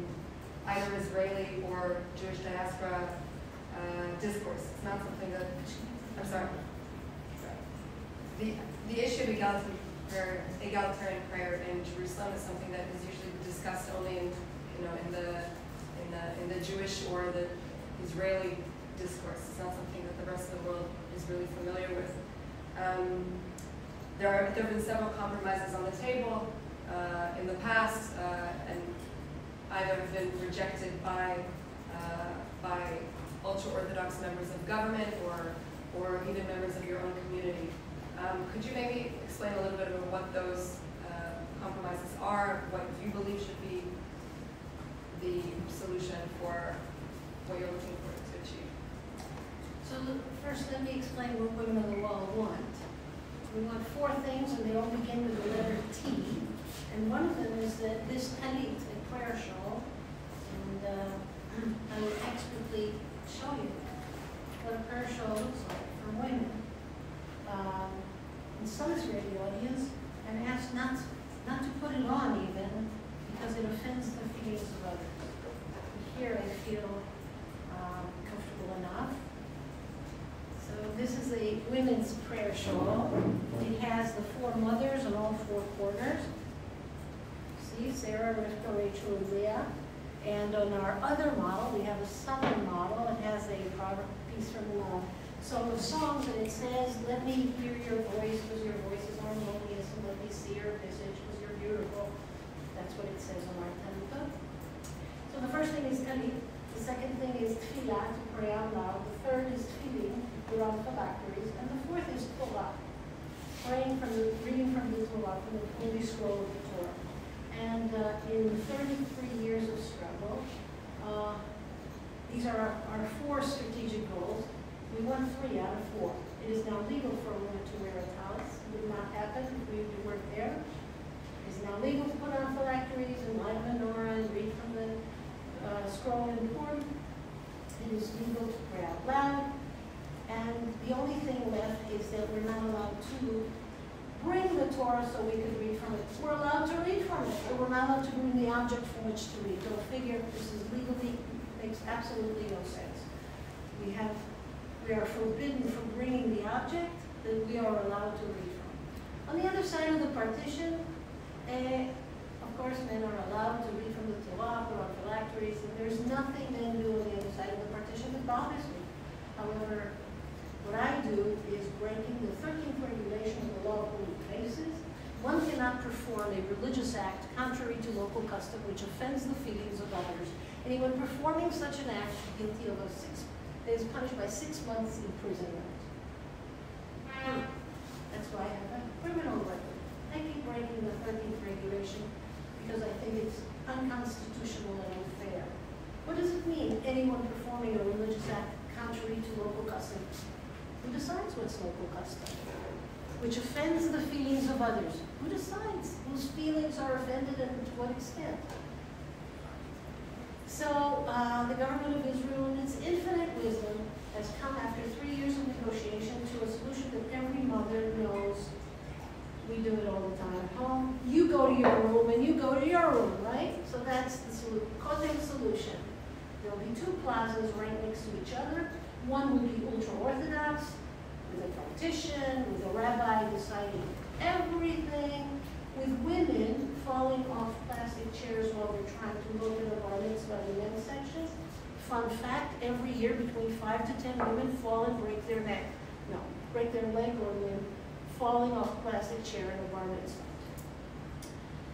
either Israeli or Jewish diaspora uh, discourse. It's not something that, I'm sorry. The, the issue of egalitarian prayer, egalitarian prayer in Jerusalem is something that is usually discussed only in, you know, in the, in the, in the Jewish or the Israeli discourse. It's not something that the rest of the world is really familiar with. Um, there, are, there have been several compromises on the table uh, in the past, uh, and either have been rejected by, uh, by ultra-Orthodox members of government or, or even members of your own community. Um, could you maybe explain a little bit about what those uh, compromises are, what you believe should be the solution for what you're looking for to achieve? So first, let me explain what Women on the Wall want. We want four things, and they all begin with the letter T. And one of them is that this talit, a prayer shawl, and uh, I will expertly show you what a prayer shawl looks like for women. Um, In some Israeli audience, and asked not, not to put it on even, because it offends the feelings of others. Here, I feel um, comfortable enough. So this is a women's prayer shawl. It has the four mothers on all four corners. See, Sarah, Rivka, Rachel, and Leah. And on our other model, we have a southern model. It has a piece from uh, Song of Songs, and it says, "Let me hear your voice, because your voice is harmonious, and let me see your visage, because you're beautiful." That's what it says on our. So the first thing is talit. The second thing is tefillah, to pray out loud. The third is tefillin, the on phylacteries. And the fourth is Torah, praying from the, reading from the Torah, from the Holy Scroll of the Torah. And uh, in 33 years of struggle, uh, these are our, our four strategic goals. We won three out of four. It is now legal for a woman to wear a talis. It would not happen if we were there. It is now legal to put on phylacteries and light a menorah and read from the uh, scroll in Purim. It is legal to pray out loud. And the only thing left is that we're not allowed to bring the Torah so we could read from it. We're allowed to read from it, but we're not allowed to bring the object from which to read. Go figure, this is legally, makes absolutely no sense. We have, we are forbidden from bringing the object that we are allowed to read from. On the other side of the partition, uh, Of course, men are allowed to read from the Torah or on phylacteries, and there's nothing men do on the other side of the partition that bothers me. However, what I do is breaking the 13th regulation of the law of holy places. One cannot perform a religious act contrary to local custom which offends the feelings of others. Anyone performing such an act is guilty of a six, is punished by six months imprisonment. Hmm. That's why I have a criminal record. I keep breaking the 13th regulation because I think it's unconstitutional and unfair. What does it mean, anyone performing a religious act contrary to local custom? Who decides what's local custom? Which offends the feelings of others. Who decides whose feelings are offended and to what extent? So uh, the government of Israel, in its infinite wisdom, has come after three years of negotiation to a solution that every mother knows we do it all the time at home. You go to your room and you go to your room, right? So that's the Kotel solution. There'll be two plazas right next to each other. One will be ultra-Orthodox, with a partition, with a rabbi deciding everything, with women falling off plastic chairs while they're trying to look at the bar mitzvah the men's sections. Fun fact, every year between five to ten women fall and break their neck. No, break their leg or limb falling off plastic chair in a bar mitzvah.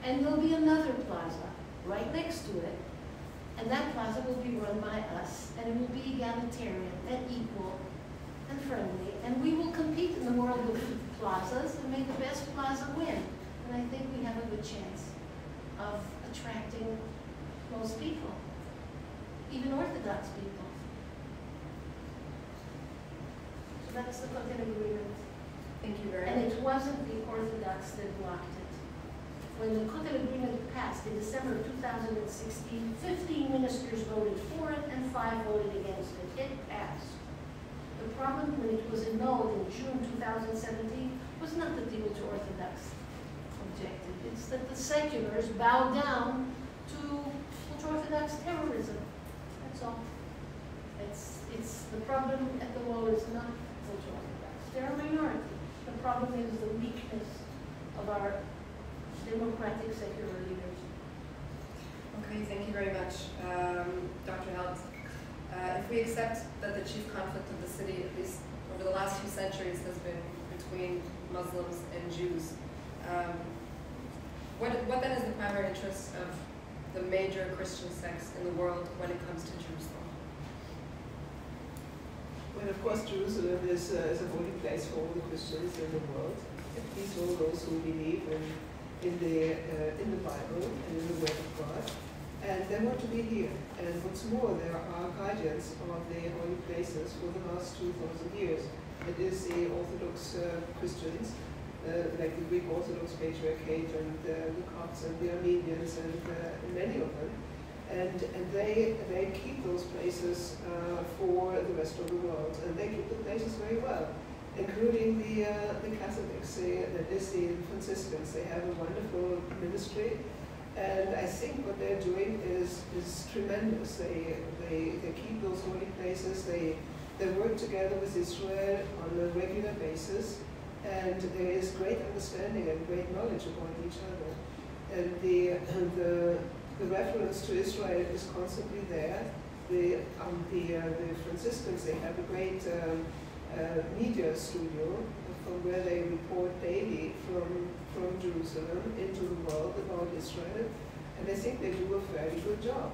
And there'll be another plaza right next to it. And that plaza will be run by us, and it will be egalitarian and equal and friendly. And we will compete in the world of plazas and make the best plaza win. And I think we have a good chance of attracting most people, even Orthodox people. So that's the Kotel agreement. Thank you very And much. And it wasn't the Orthodox that blocked it. When the Kotel Agreement passed in December of 2016, 15 ministers voted for it and five voted against it. It passed. The problem when it was annulled in June 2017 was not that the ultra-Orthodox objective. It's that the seculars bowed down to ultra-Orthodox terrorism. That's all. It's, it's, the problem at the wall is not ultra-Orthodox. They're a minority. The problem is the weakness of our democratic secular leaders. Okay, thank you very much, um, Dr. Heldt. Uh, if we accept that the chief conflict of the city, at least over the last few centuries, has been between Muslims and Jews, um, what, what then is the primary interest of the major Christian sects in the world when it comes to Jerusalem? Well, of course, Jerusalem is, uh, is a holy place for all the Christians in the world, at least all those who believe in, in, the, uh, in the Bible and in the Word of God. And they want to be here. And what's more, there are guardians of the holy places for the last 2,000 years. It is the Orthodox uh, Christians, uh, like the Greek Orthodox Patriarchate and uh, the Copts and the Armenians and uh, many of them and, and they, they keep those places uh, for the rest of the world, and they keep the places very well, including the, uh, the Catholics, the, the Franciscans. They have a wonderful ministry, and I think what they're doing is, is tremendous. They, they, they keep those holy places, they, they work together with Israel on a regular basis, and there is great understanding and great knowledge about each other. And the, the, the reference to Israel is constantly there. The, um, the, uh, the Franciscans, they have a great um, uh, media studio from where they report daily from, from Jerusalem into the world about Israel, and I think they do a fairly good job.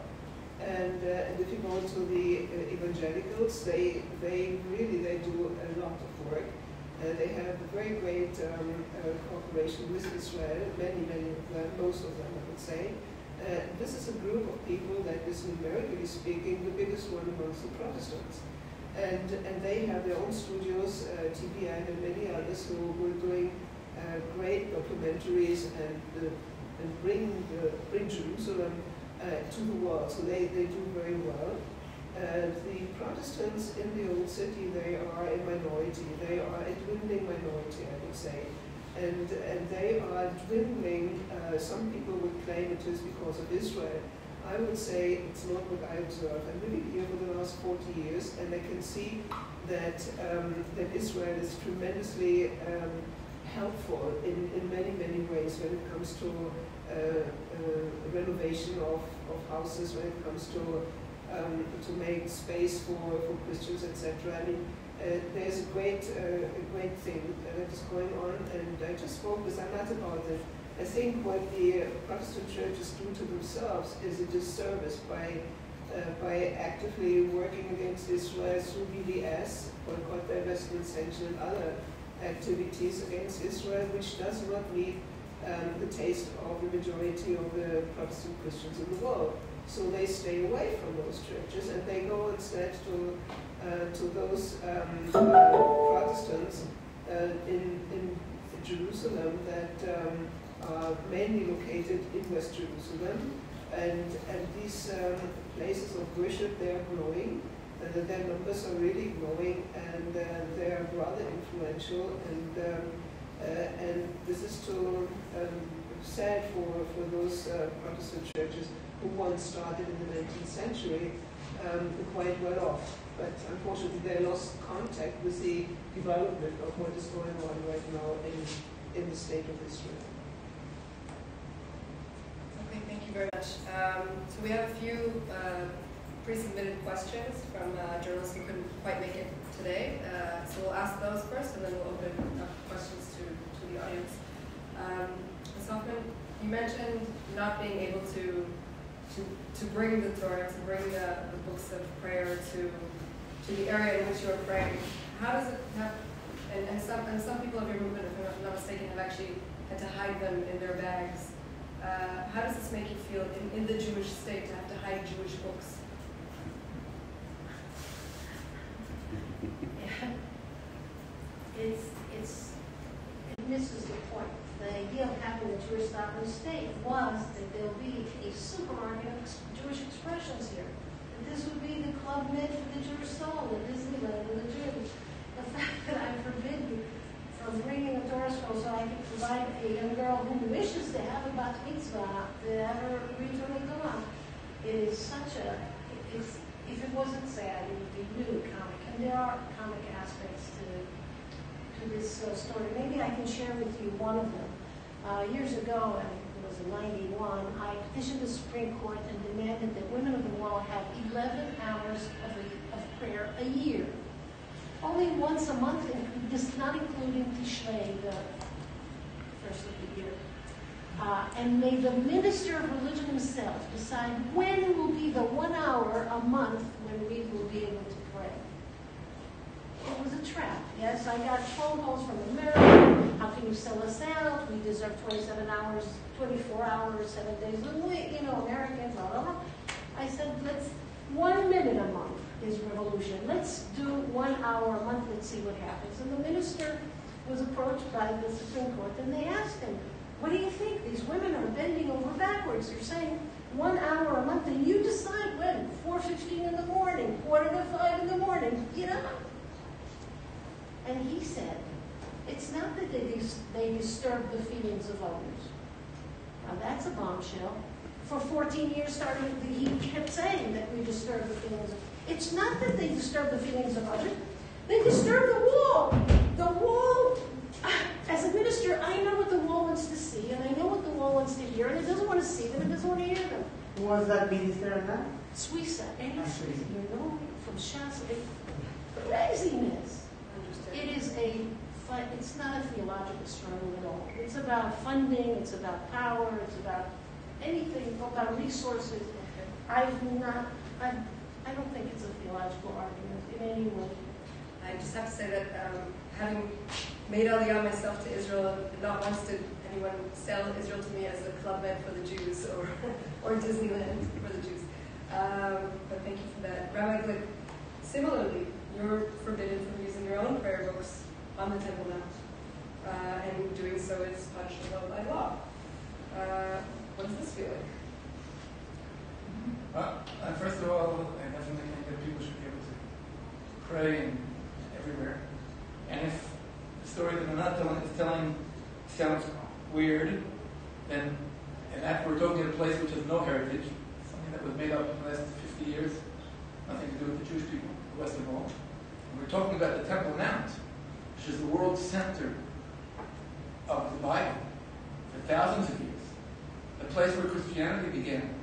And, uh, and if you go to the uh, evangelicals, they, they really they do a lot of work. Uh, they have a very great um, uh, cooperation with Israel, many, many of them, most of them, I would say. Uh, this is a group of people that is numerically speaking the biggest one amongst the Protestants. And, and they have their own studios, uh, TBN and many others who were doing great documentaries and, uh, and bring, the, bring Jerusalem uh, to the world. So they, they do very well. Uh, the Protestants in the old city, they are a minority. They are a dwindling minority, I would say and, and they are dwindling. Uh, some people would claim it is because of Israel. I would say it's not what I observe. I'm living here for the last 40 years, and I can see that, um, that Israel is tremendously um, helpful in, in many, many ways when it comes to uh, renovation of, of houses when it comes to um, to make space for, for Christians, etc. I mean, uh, there's a great uh, a great thing that is going on, and I just spoke with Anat about it. I think what the Protestant churches do to themselves is a disservice by uh, by actively working against Israel through BDS, boycott, divestment, sanction, and other activities against Israel, which does not meet um, the taste of the majority of the Protestant Christians in the world. So they stay away from those churches and they go instead to uh, to those um, uh, Protestants uh, in in Jerusalem that um, are mainly located in West Jerusalem, and and these um, places of worship they are growing. Uh, their numbers are really growing, and uh, they are rather influential. And um, uh, and this is too um, sad for for those uh, Protestant churches who once started in the 19th century um, quite well off. But unfortunately, they lost contact with the development of what is going on right now in in the state of Israel. Okay, thank you very much. Um, so we have a few uh, pre-submitted questions from uh, journalists who couldn't quite make it today. Uh, so we'll ask those first, and then we'll open up questions to, to the audience. Um, Ms. Hoffman, you mentioned not being able to to, to bring the Torah, to bring the, the books of prayer to to the area in which you are praying. How does it have? And, and some and some people of your movement, if I'm not mistaken, have actually had to hide them in their bags. Uh, how does this make you feel in, in the Jewish state to have to hide Jewish books? It's, it's, it misses the point. The idea of having a Jewish sovereign state was that there'll be a supermarket of Jewish expressions here. That this would be the club med for the Jewish soul, the Disneyland of the Jews. The fact that I'm forbidden from bringing a Torah scroll so I can provide a young girl who wishes to have a bat mitzvah, to have her read the It is such a, it's, if it wasn't sad, it would be really comic. And there are comic aspects to, to this uh, story. Maybe I can share with you one of them. Uh, years ago, and it was in 91, I petitioned the Supreme Court and demanded that women of the world have 11 hours of, of prayer a year. Only once a month, this not including Tishrei, the first of the year. Uh, and may the minister of religion himself decide when will be the one hour a month when we will be able to. It was a trap. Yes, I got phone calls from America. How can you sell us out? We deserve 27 hours, 24 hours, seven days a week. You know, Americans, blah, blah, blah. I said, let's, one minute a month is revolution. Let's do one hour a month. Let's see what happens. And the minister was approached by the Supreme Court and they asked him, what do you think? These women are bending over backwards. They're saying one hour a month and you decide when. 4.15 in the morning, quarter to five in the morning, you know? And he said, it's not that they, dis- they disturb the feelings of others. Now that's a bombshell. For 14 years starting, he kept saying that we disturb the feelings of It's not that they disturb the feelings of others. They disturb the wall. The wall, as a minister, I know what the wall wants to see, and I know what the wall wants to hear, and it doesn't want to see them, it doesn't want to hear them. Who was that minister that? Suissa, Suissa. you know, from Shasta, craziness. It is a, it's not a theological struggle at all. It's about funding, it's about power, it's about anything, about resources. I've not, I, I don't think it's a theological argument in any way. I just have to say that um, having made Aliyah myself to Israel, not once did anyone sell Israel to me as a club med for the Jews or, or Disneyland for the Jews. Um, but thank you for that. Rabbi Glick, similarly, you're forbidden from using your own prayer books on the Temple Mount, uh, and doing so is punishable by law. Uh, what does this feel like? Well, uh, first of all, I definitely think that people should be able to pray in, everywhere. And if the story that I'm not telling is telling sounds weird, then and that we're talking at a place which has no heritage, something that was made up in the last 50 years, nothing to do with the Jewish people, the Western Wall. We're talking about the Temple Mount, which is the world center of the Bible for thousands of years. The place where Christianity began,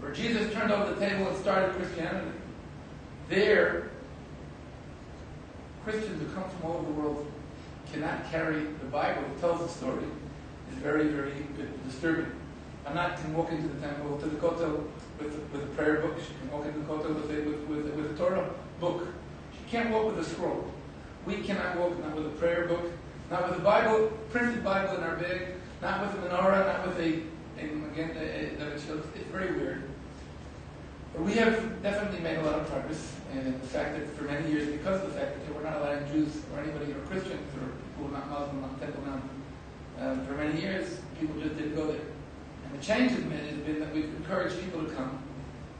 where Jesus turned over the table and started Christianity. There, Christians who come from all over the world cannot carry the Bible that tells the story It's very, very disturbing. I'm not can walk into the temple, to the kotel with, with a prayer book. She can walk into the kotel with a, with, with, with a Torah book. Can't walk with a scroll. We cannot walk not with a prayer book, not with a Bible, printed Bible in our not with a menorah, not with a, again, a, a, it's, very weird. But we have definitely made a lot of progress in the fact that for many years, because of the fact that they were not allowing Jews or anybody or Christians or people not Muslim on Temple Mount, um, for many years, people just didn't go there. And the change has been, has been that we've encouraged people to come.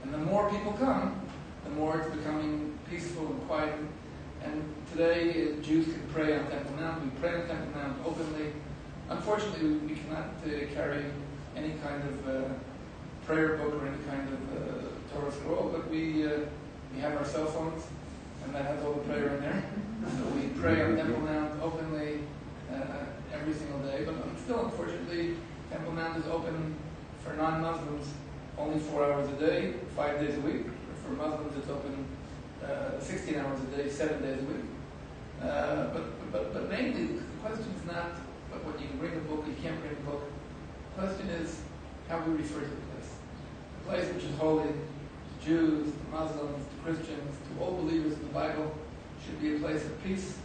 And the more people come, the more it's becoming peaceful and quiet. And today, uh, Jews can pray on Temple Mount. We pray on Temple Mount openly. Unfortunately, we, cannot uh, carry any kind of uh, prayer book or any kind of uh, Torah scroll, but we uh, we have our cell phones, and that has all the prayer in there. So we pray on Temple Mount openly uh, every single day. But still, unfortunately, Temple Mount is open for non-Muslims only four hours a day, five days a week. For Muslims, it's open uh, 16 hours a day, seven days a week. Uh, but, but, but mainly, the question is not but when you bring a book, you can't bring a book. The question is how we refer to the place. The place which is holy to Jews, to Muslims, to Christians, to all believers in the Bible, should be a place of peace,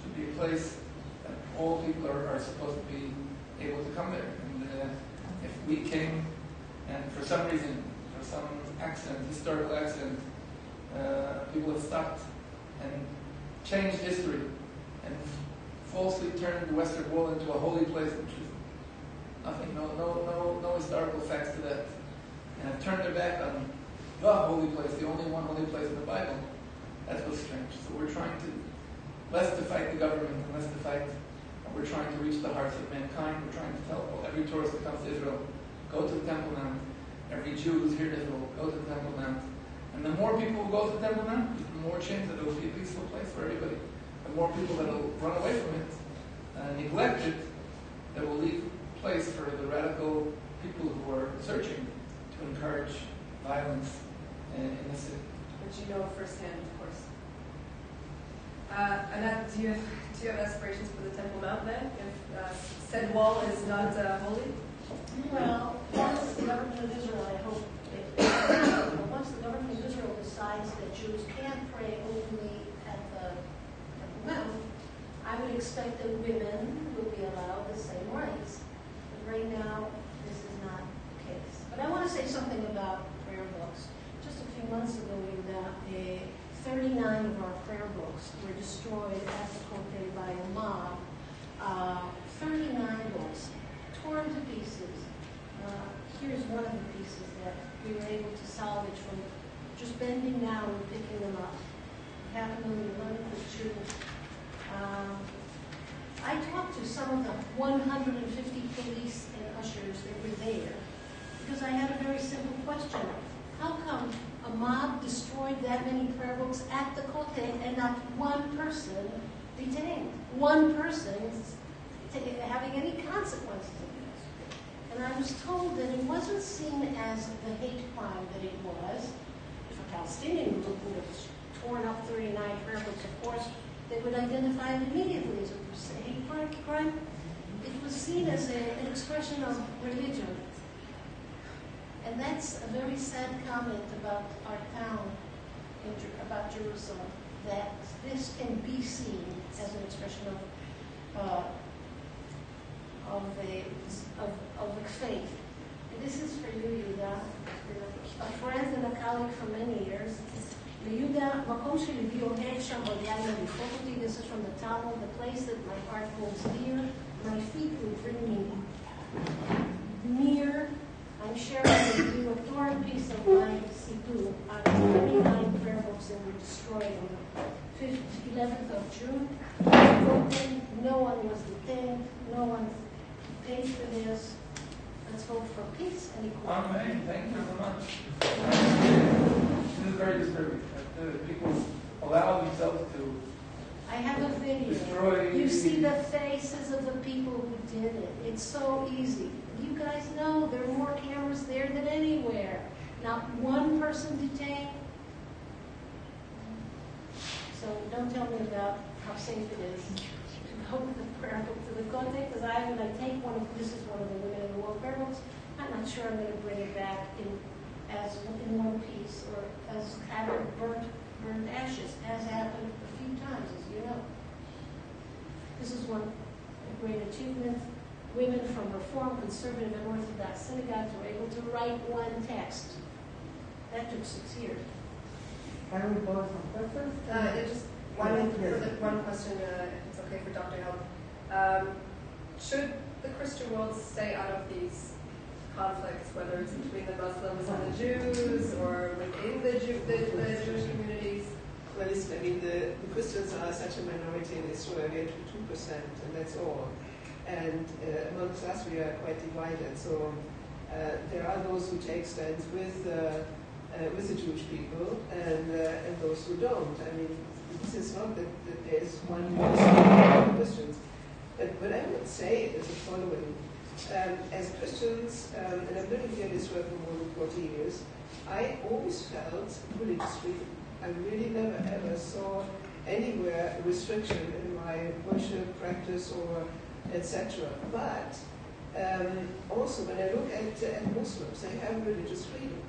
should be a place that all people are, are supposed to be able to come there. And uh, if we came and for some reason, for some accident, historical accident, uh, people have stopped and changed history and falsely turned the Western Wall into a holy place, which is nothing, no, no, no, no historical facts to that, and have turned their back on the holy place, the only one holy place in the Bible. That's what's strange. So we're trying to less to fight the government and less to fight. We're trying to reach the hearts of mankind. We're trying to tell well, every tourist that comes to Israel, go to the Temple Mount. Every Jew who's here in Israel, go to the Temple Mount. And the more people who go to the Temple Mount, the more chance that it will be a peaceful place for everybody. The more people that will run away from it, uh, neglect it, that will leave place for the radical people who are searching to encourage violence in, in the city. Which you know firsthand, of course. Uh, Anat, do you, do you have aspirations for the Temple Mount then? If uh, said wall is not uh, holy? Well, once the government of Israel, I hope, it- once the government of Israel decides that Jews can pray openly at the Temple Mount, I would expect that women will be allowed the same rights. But right now, this is not the case. But I want to say something about prayer books. Just a few months ago, we got a 39 of our prayer books were destroyed at the Kotel by a mob. Uh, 39 books torn to pieces. Uh, here's one of the pieces we were able to salvage from just bending down and picking them up. It happened on the 11th of June. Um, I talked to some of the 150 police and ushers that were there because I had a very simple question. How come a mob destroyed that many prayer books at the Kotel and not one person detained? One person having any consequences? And I was told that it wasn't seen as the hate crime that it was. If a Palestinian would have torn up 39 prayer books, of course, they would identify it immediately as a hate crime. It was seen as a, an expression of religion. And that's a very sad comment about our town, in about Jerusalem, that this can be seen as an expression of, uh, of the, of, of the faith. And this is for you, Yuda, a friend and a colleague for many years. ליהודה, מקום שליבי אוהב שם בלילה לדחוף אותי, this is from the Talmud, the place that my heart holds dear, my feet would bring me near. I'm sharing with you a torn piece of my Siddur out of 39 prayer books that were destroyed on the 5th, 11th of June. Broken, no one was detained, no one for this. Let's hope for peace and equality. Amen. Thank you very much. This is very disturbing. that, uh, People allow themselves to I have a video. destroy. You see the faces of the people who did it. It's so easy. You guys know there are more cameras there than anywhere. Not one person detained. So don't tell me about how safe it is to go to the prayer book to because I, when I take one of, this is one of the Women of the Wall prayer books, I'm not sure I'm gonna bring it back in, as, in one piece, or as, have it burnt, burnt ashes, as happened a few times, as you know. This is one, a great achievement. Women from Reform, Conservative, and Orthodox synagogues were able to write one text. That took six years. Can we pose some questions? Uh, it just, one, Yes. one question, uh, if it's okay for Dr. Heldt. Um, should the Christian world stay out of these conflicts, whether it's between the Muslims and the Jews, or within the Jew, the, the Jewish communities? Well, listen, I mean, the, the Christians are such a minority in Israel, we are two percent, and that's all. And uh, amongst us, we are quite divided. So uh, there are those who take stands with uh, with the Jewish people, and uh, and those who don't. I mean, this is not that, that there is one person Christians. But what I would say is the following: um, as Christians, um, and I'm living here in Israel for more than 40 years, I always felt religious freedom. I really never ever saw anywhere a restriction in my worship practice or etc. But um, also when I look at, uh, at Muslims, they have religious freedom.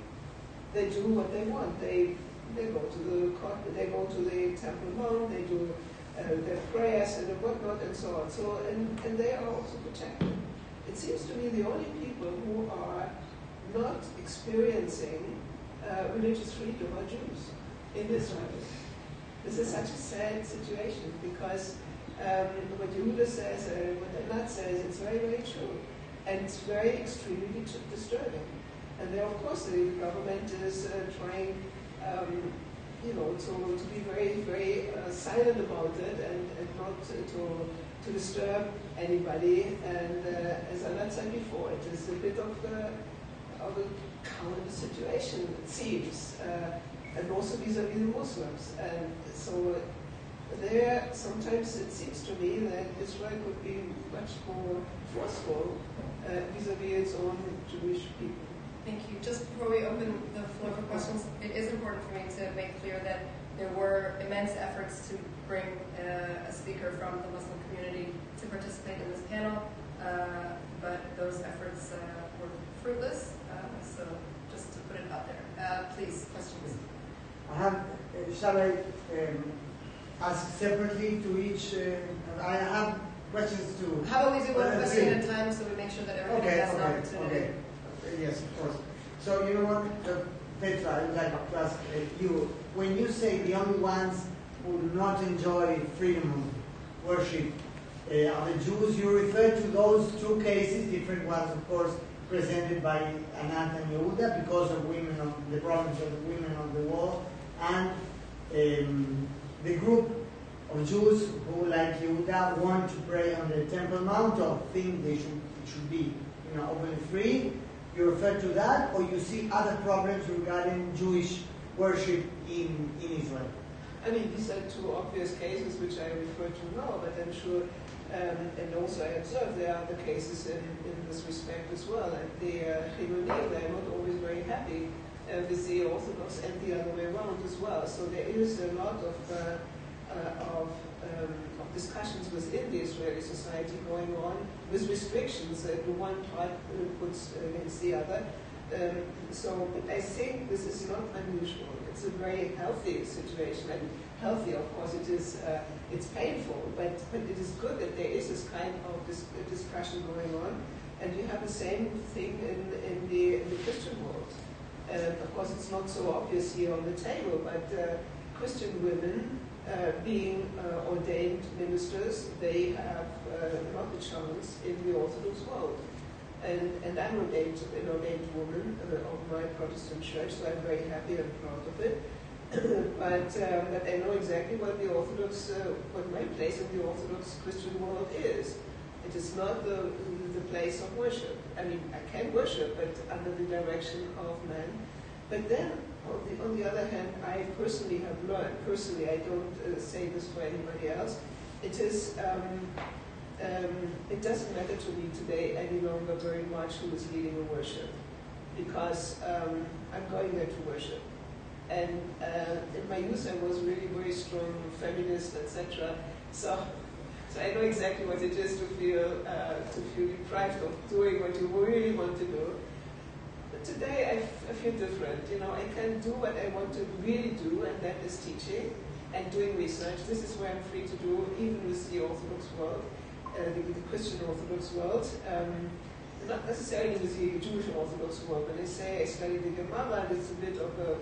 They do what they want. They they go to the they go to the temple mount, they do uh, their prayers and whatnot and so on. So and, and they are also protected. It seems to me the only people who are not experiencing uh, religious freedom are Jews in Israel. This is such a sad situation because um, what Yehuda says, uh, what Anat says, it's very, very true. And it's very extremely disturbing. And then, of course, the government is uh, trying, um, you know, to, to be very, very uh, silent about it and, and not to, to disturb anybody. And uh, as Anat said before, it is a bit of a, of a counter situation, it seems. Uh, and also vis-a-vis the Muslims. And so there, sometimes it seems to me that Israel could be much more forceful uh, vis-a-vis its own Jewish people. Thank you. Just before we open the floor for questions, it is important for me to make clear that there were immense efforts to bring uh, a speaker from the Muslim community to participate in this panel, uh, but those efforts uh, were fruitless. Uh, so just to put it out there. Uh, please, questions. I have, uh, shall I um, ask separately to each? Uh, I have questions too. How about we do one question at a time so we make sure that everybody Okay, has an okay, opportunity? okay. Yes, of course. So you know what, Petra, I would like to ask uh, you, when you say the only ones who do not enjoy freedom of worship uh, are the Jews, you refer to those two cases, different ones, of course, presented by Anat and Yehuda because of women on the problems of the women on the wall, and um, the group of Jews who, like Yehuda, want to pray on the Temple Mount or think they should should be, you know, open free. You refer to that, or you see other problems regarding Jewish worship in, in Israel? I mean, these are two obvious cases which I refer to now, but I'm sure, um, and also I observe there are other cases in, in this respect as well. And the uh, they're not always very happy uh, with the Orthodox and the other way around as well. So there is a lot of, uh, uh, of, um, of discussions within the Israeli society going on with restrictions that one uh, puts against the other. Um, so I think this is not unusual. It's a very healthy situation. And healthy, of course, it is. Uh, it's painful, but but it is good that there is this kind of dis- discussion going on. And you have the same thing in, in the in the Christian world. And of course, it's not so obvious here on the table, but uh, Christian women uh, being uh, ordained ministers, they have uh, not a chance in the Orthodox world. And, and I'm ordained, an ordained woman uh, of my Protestant church, so I'm very happy and proud of it. but, um, but I know exactly what the Orthodox, what my place in the Orthodox Christian world is. It is not the, the place of worship. I mean, I can worship, but under the direction of man. But then, on the, on the other hand, I personally have learned, personally, I don't uh, say this for anybody else, it is um, um, it doesn't matter to me today any longer very much who is leading the worship because um, I'm going there to worship. And uh, in my youth, I was really very strong feminist, etc. So, so I know exactly what it is to feel uh, to feel deprived of doing what you really want to do. Today, I, I feel different. You know, I can do what I want to really do, and that is teaching and doing research. This is where I'm free to do, even with the Orthodox world, uh, the, the Christian Orthodox world. Um, not necessarily with the Jewish Orthodox world. When they say I study the Gemara, it's a bit of a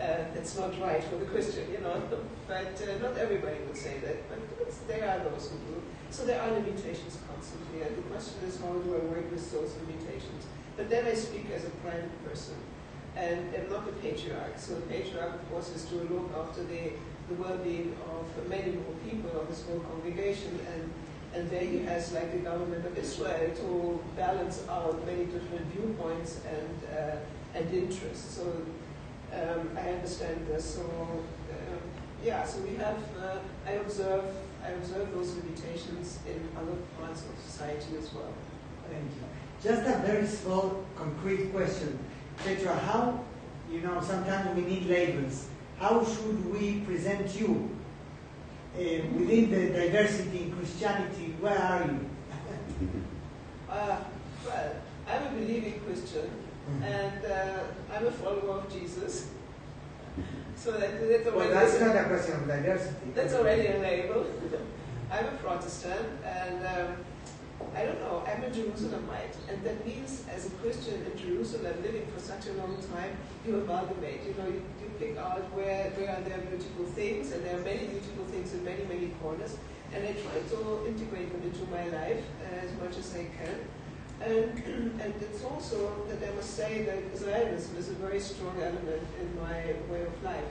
uh, it's not right for the Christian, you know. But uh, not everybody would say that. But there are those who do. So there are limitations constantly, and the question is how do I work with those limitations? But then I speak as a private person, and am not the patriarch. So the patriarch, of course, is to look after the, the well-being of many more people of his whole congregation, and and there he has like the government of Israel to balance out many different viewpoints and uh, and interests. So um, I understand this. So um, yeah, so we have. Uh, I observe. I observe those limitations in other parts of society as well. Thank you. Just a very small, concrete question. Petra, how, you know, sometimes we need labels. How should we present you? Uh, within the diversity in Christianity, where are you? Uh, well, I'm a believing Christian, and uh, I'm a follower of Jesus. So that, that's Well, that's not a question of diversity. that's already a label. I'm a Protestant, and um, I don't know. I'm a Jerusalemite, and that means, as a Christian in Jerusalem, living for such a long time, you amalgamate. You know, you, you pick out where where are there beautiful things, and there are many beautiful things in many many corners, and I try to integrate them into my life as much as I can. And, and it's also that I must say that Israelism is a very strong element in my way of life.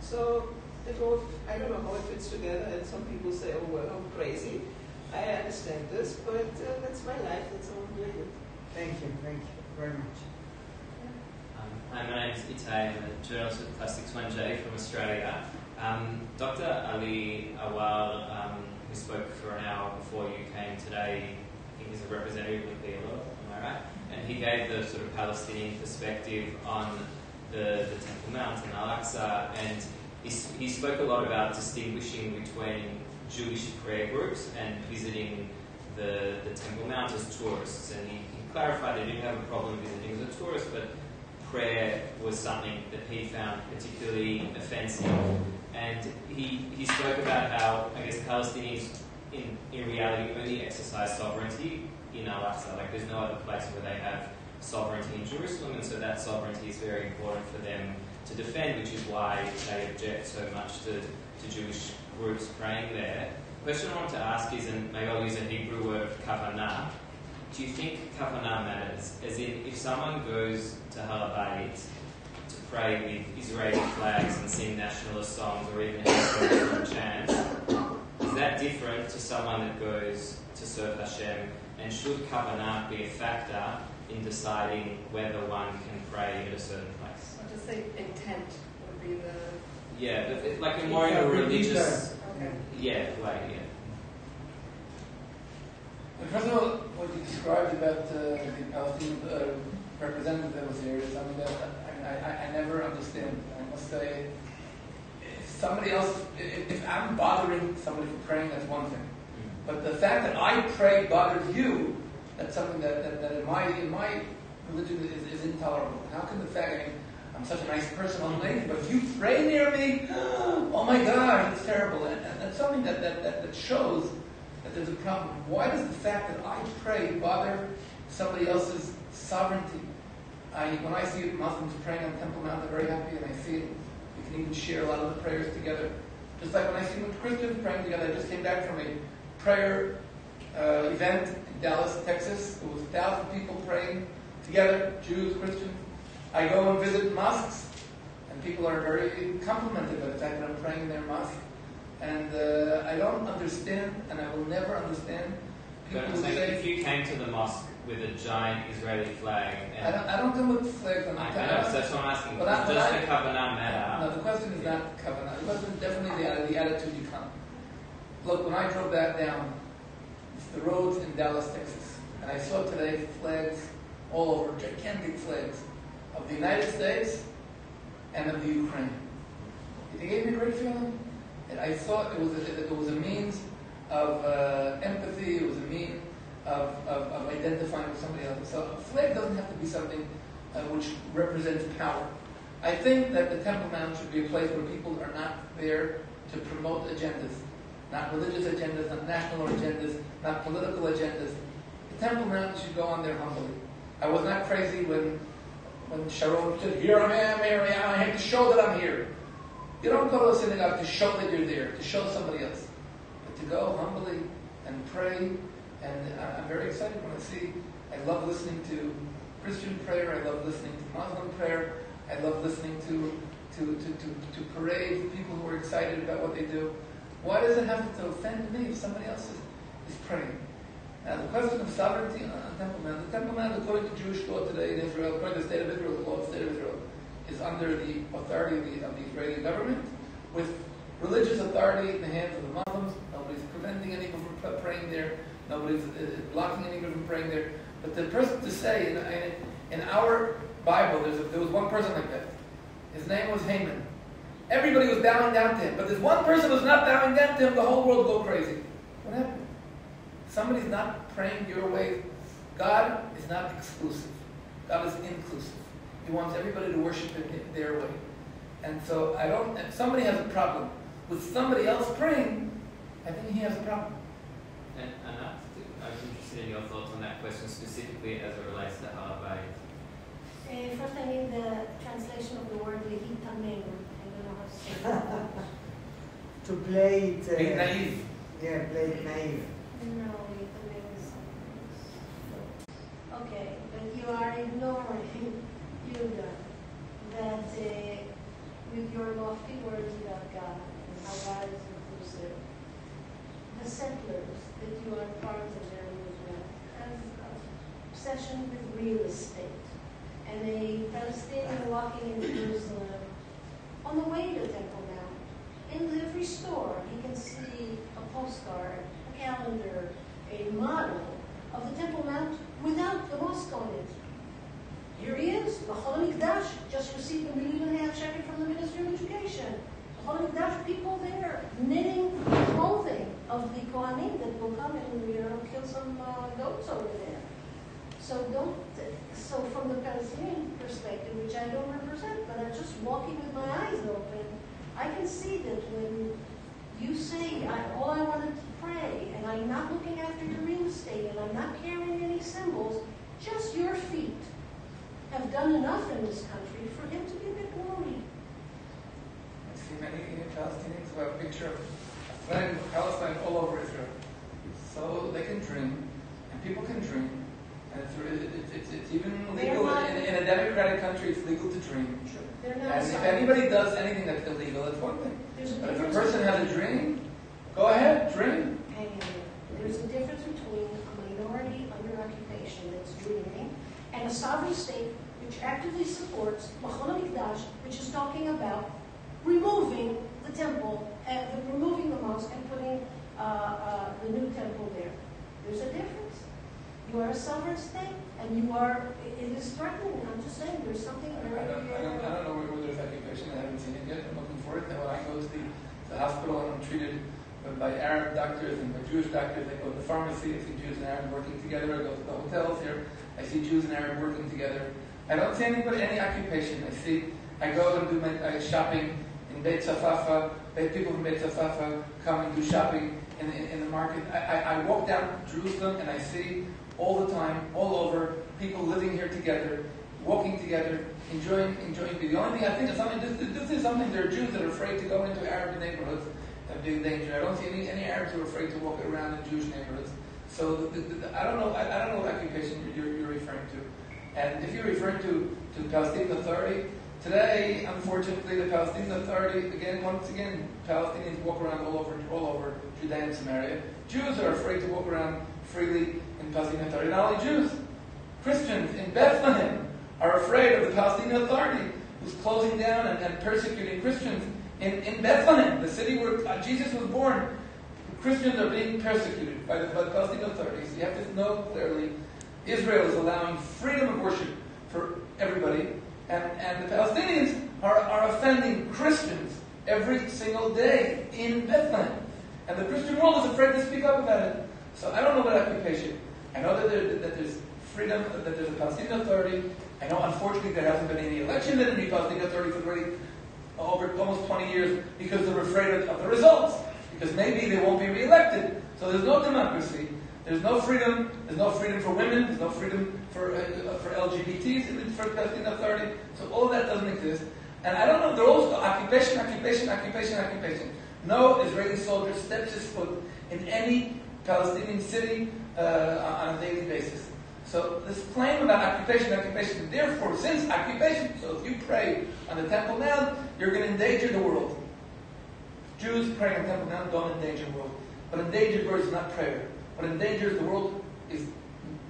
So it all, I don't know how it fits together, and some people say, oh, well, I'm crazy. I understand this, but uh, that's my life, that's all I'm doing. Thank you, thank you very much. Um, hi, my name is Itai. I'm a journalist with Plus61J from Australia. Um, Dr. Ali Awal, um, who spoke for an hour before you came today, I think he's a representative of PLO, am I right? And he gave the sort of Palestinian perspective on the, the Temple Mount and Al-Aqsa, and he, he spoke a lot about distinguishing between Jewish prayer groups and visiting the, the Temple Mount as tourists. And he, he clarified he didn't have a problem visiting as a tourist, but prayer was something that he found particularly offensive. And he, he spoke about how, I guess, Palestinians in, in reality only exercise sovereignty in Al Aqsa. Like, there's no other place where they have sovereignty in Jerusalem, and so that sovereignty is very important for them to defend, which is why they object so much to, to Jewish groups praying there. The question I want to ask is, and maybe I'll use a Hebrew word, kavanah. Do you think kavanah matters? As in, if someone goes to Har HaBayit to pray with Israeli flags and sing nationalist songs or even have chant, is that different to someone that goes to serve Hashem? And should kavanah be a factor in deciding whether one can pray at a certain place? I'll just say intent would be the, Yeah, but it, like a more in a religious, okay. yeah, way, yeah. And First of all, what you described about uh, the Palestinian uh, representative that was here is something that I, I, I never understand. I must say, if somebody else, if, if I'm bothering somebody for praying, that's one thing. But the fact that I pray bothers you, that's something that, that, that in my in my religion is, is intolerable. How can the fact, I mean, I'm such a nice person on lady, but if you pray near me, oh my God, it's terrible. And, and that's something that, that, that, that shows that there's a problem. Why does the fact that I pray bother somebody else's sovereignty? I, when I see Muslims praying on Temple Mount, they're very happy, and I see it. We can even share a lot of the prayers together. Just like when I see Christians praying together, I just came back from a prayer uh, event in Dallas, Texas. There was a thousand people praying together, Jews, Christians. I go and visit mosques, and people are very complimented by the fact that I'm praying in their mosque. And uh, I don't understand, and I will never understand people But who saying say, if you came to the mosque with a giant Israeli flag, I and don't, I don't come with flags on the I know, so that's what I'm asking. But I- Does the kavanah matter? No, the question is not kavanah. The question is definitely the, the attitude you come. Look, when I drove back down It's the roads in Dallas, Texas. And I saw today flags all over, gigantic flags of the United States and of the Ukraine. It gave me a great feeling. And I thought it was a, it was a means of uh, empathy, it was a means of, of, of, identifying with somebody else. So a flag doesn't have to be something uh, which represents power. I think that the Temple Mount should be a place where people are not there to promote agendas, not religious agendas, not national agendas, not political agendas. The Temple Mount should go on there humbly. I was not crazy when when Sharon said, Here I am, here I am, I have to show that I'm here. You don't go to a synagogue to show that you're there, to show somebody else, but to go humbly and pray. And I'm very excited when I see, I love listening to Christian prayer, I love listening to Muslim prayer, I love listening to, to, to, to, to parades, people who are excited about what they do. Why does it have to offend me if somebody else is, is praying? Now, the question of sovereignty on the Temple Mount, the Temple Mount, according to Jewish law today in Israel, according to the state of Israel, the law of the state of Israel, is under the authority of the, of the Israeli government, with religious authority in the hands of the Muslims. Nobody's preventing anyone from praying there. Nobody's uh, blocking anyone from praying there. But the person to say in, in, in our Bible, a, there was one person like that. His name was Haman. Everybody was bowing down to him, but there's one person who's not bowing down to him. The whole world go crazy. What happened? Somebody's not praying your way. God is not exclusive. God is inclusive. He wants everybody to worship Him their way. And so I don't, if somebody has a problem with somebody else praying, I think he has a problem. And Anat, I'm interested in your thoughts on that question specifically as it relates to Har Uh, first, I need the translation of the word lehitamenu. I don't know how to say that. to play it. Uh, Be naive. Yeah, play it naive. No, lehitamenu is something else. Okay, but you are ignoring, Judah, that uh, with your lofty words about God and how God is inclusive, the settlers that you are part of in Israel have an obsession with real estate. And a Palestinian walking in Jerusalem on the way to Temple Mount, in every store, he can see a postcard, a calendar, a model of the Temple Mount without the mosque on it. Here he is, Machon Mikdash, just received a million and a half shekel from the Ministry of Machon Mikdash, people there knitting clothing of the Kohanim that will come and you know, kill some uh, goats over there. So don't, so from the Palestinian perspective, which I don't represent, but I'm just walking with my eyes open, I can see that when you say, I, all I wanted to pray, and I'm not looking after your real estate, and I'm not carrying any symbols, just your feet have done enough in this country for him to be a bit worried. See many Palestinians who have a picture of a flag of Palestine all over Israel. So they can dream, and people can dream, and it's, it's, it's, it's even legal in, in, a democratic country. It's legal to dream. And if anybody does anything that's illegal, it's one thing. But if a person has a dream, go ahead, dream. Hang in there. There's a difference between a minority under occupation that's dreaming and a sovereign state which actively supports Mikdash, which is talking about removing the temple, uh, removing the mosque and putting uh, uh, the new temple there. There's a difference. You are a sovereign state, and you are, it is threatening. I'm just saying, there's something I don't, I don't, I don't know where there's occupation. I haven't seen it yet. I'm looking for it. And when I go to the, the hospital and I'm treated by Arab doctors and by Jewish doctors, I go to the pharmacy, I see Jews and Arabs working together. I go to the hotels here, I see Jews and Arabs working together. I don't see anybody, any occupation. I see, I go and do my uh, shopping in Beit Safafa. People from Beit Safafa come and do shopping in, in, in the market. I, I, I walk down Jerusalem and I see all the time, all over, people living here together, walking together, enjoying enjoying The only thing I think is something this, this is something there are Jews that are afraid to go into Arab neighborhoods be in danger. I don't see any, any Arabs who are afraid to walk around in Jewish neighborhoods. So the, the, the, I don't know I, I, don't know what occupation you're, you're, referring to. And if you're referring to, to the Palestinian Authority, today, unfortunately, the Palestinian Authority, again, once again, Palestinians walk around all over all over Judea and Samaria. Jews are afraid to walk around freely in Palestinian Authority. Not only Jews, Christians in Bethlehem are afraid of the Palestinian Authority, who's closing down and, and persecuting Christians in, in Bethlehem, the city where uh, Jesus was born. Christians are being persecuted by the, by the Palestinian authorities. You have to know clearly Israel is allowing freedom of worship for everybody, and, and the Palestinians are, are offending Christians every single day in Bethlehem. And the Christian world is afraid to speak up about it. So I don't know about occupation. I know that, there, that there's freedom, that there's a Palestinian authority. I know, unfortunately, there hasn't been any election in any Palestinian authority for already over almost 20 years because they're afraid of, of the results. Because maybe they won't be re-elected. So there's no democracy. There's no freedom. There's no freedom for women. There's no freedom for, uh, for LGBTs in the Palestinian Authority. So all that doesn't exist. And I don't know, they're also occupation, occupation, occupation, occupation. No Israeli soldier steps his foot in any Palestinian city uh, on a daily basis. So this claim about occupation, occupation, therefore, since occupation, so if you pray on the Temple Mount, you're going to endanger the world. Jews praying on Temple Mount don't endanger the world. But endangered words is not prayer. What endangers the world is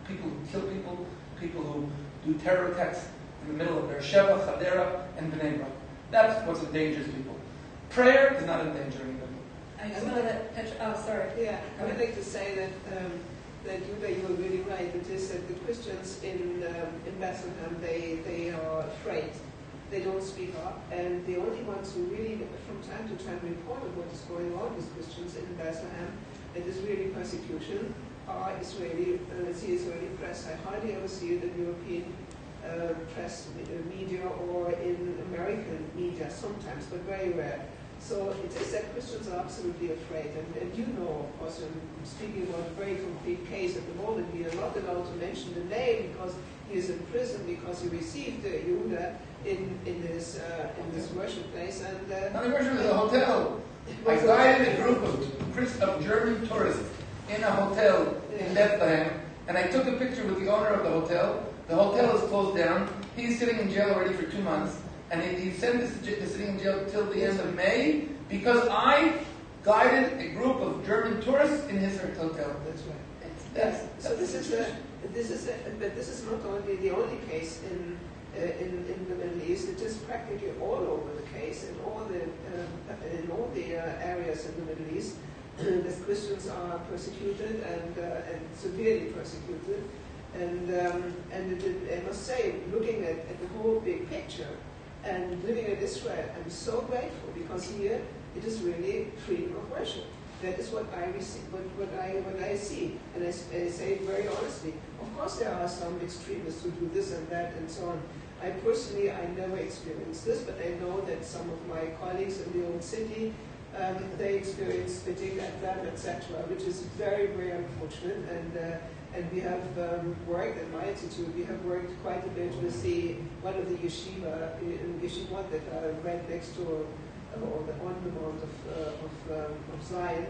people who kill people, people who do terror attacks in the middle of Beersheba, Hadera, and Bnei Brak. That's what endangers people. Prayer does not endanger anybody. I just want to let Petra, oh, sorry. Yeah, I would like to say that um, that Yuda, you were really right. It is that the Christians in um, in Bethlehem they they are afraid. They don't speak up, and the only ones who really, from time to time, report on what is going on with Christians in Bethlehem, and Israeli persecution, are Israeli, uh, Israeli press. I hardly ever see it in European uh, press uh, media or in American media sometimes, but very rare. So it is that Christians are absolutely afraid. And, and you know, of course, I'm speaking about a very concrete case at the moment. We are not allowed to mention the name because he is in prison because he received uh, Yehuda in, in, this, uh, in this worship place. And uh, Now, the worship is a hotel. I guided a group of, of German tourists in a hotel in Bethlehem, and I took a picture with the owner of the hotel. The hotel is closed down. He's sitting in jail already for two months, and he, he sentenced to, to sitting in jail till the end of May because I guided a group of German tourists in his hotel. that's right. That's, So that's this is a, this is a, but this is not only the only case in uh, in, in the Middle East. It is practically all over the case in all the um, in all the uh, areas in the Middle East that Christians are persecuted and uh, and severely persecuted. And um, and it, I must say, looking at, at the whole big picture and living in Israel, I'm so grateful because here it is really freedom of worship. That is what I receive, what, what I what I see, and I say it very honestly. Of course, there are some extremists who do this and that and so on. I personally, I never experienced this, but I know that some of my colleagues in the old city, um, they experience spitting at them, etc., which is very, very unfortunate. And uh, and we have um, worked at my institute. We have worked quite a bit with the one of the yeshiva in yeshivot that right next to uh, or the, on the mount of uh, of, um, of Zion.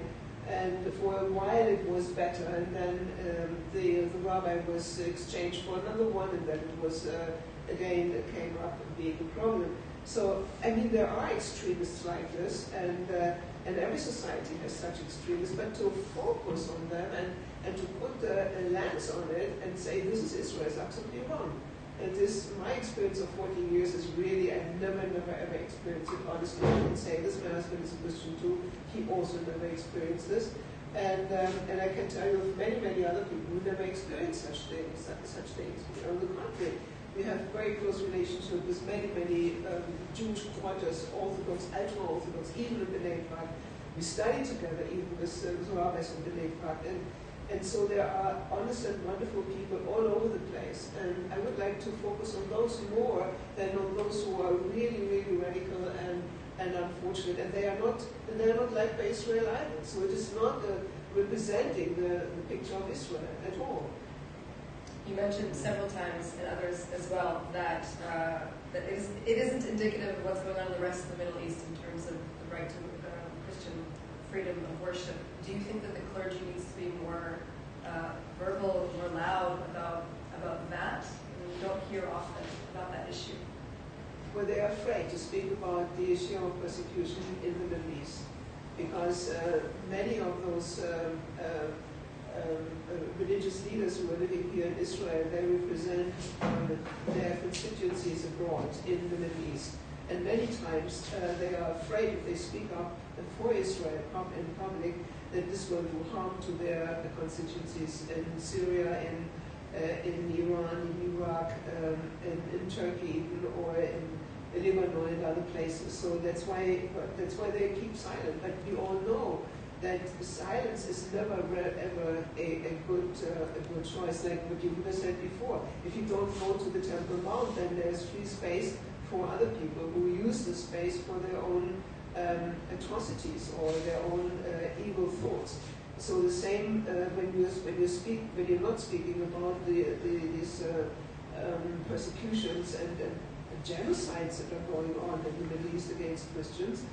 And for a while it was better, and then um, the the rabbi was exchanged for another one, and then it was uh, again that came up being a problem. So I mean there are extremists like this, and uh, and every society has such extremists. But to focus on them and and to put a, a lens on it and say this is Israel is absolutely wrong. And this, my experience of 14 years is really, I've never, never, ever experienced it. Honestly, I can say this. My husband is a Christian too. He also never experienced this. And, um, and I can tell you of many, many other people who never experienced such things. Such, such things. On the contrary, we have very close relationship with many, many um, Jewish quarters, Orthodox, ultra-Orthodox, even in B'nai Brak. We study together even with, uh, rabbis in B'nai Brak. And, and so there are honest and wonderful people all over the place. And I would like to focus on those more than on those who are really, really radical and, and unfortunate. And they are not and they are not like by Israel either. So it is not uh, representing the, the picture of Israel at all. You mentioned several times, and others as well, that uh, that it, is, it isn't indicative of what's going on in the rest of the Middle East in terms of the right to uh, Christian freedom of worship. Do you think that the clergy needs to be more uh, verbal, more loud about about that? And we don't hear often about that issue. Where they are afraid to speak about the issue of persecution in the Middle East. Because uh, many of those um, uh, religious leaders who are living here in Israel, they represent um, their constituencies abroad in the Middle East. And many times uh, they are afraid if they speak up for Israel in public that this will do harm to their constituencies in Syria, in, uh, in Iran, in Iraq, um, in, in Turkey, or in Lebanon and other places. So that's why that's why they keep silent. But we all know that silence is never ever a, a good uh, a good choice. Like what you said before, if you don't go to the Temple Mount, then there's free space for other people who use the space for their own um, atrocities or their own uh, evil thoughts. So the same uh, when you when you speak when you're not speaking about the, the these uh, um, persecutions and, and genocides that are going on in the Middle East against Christians,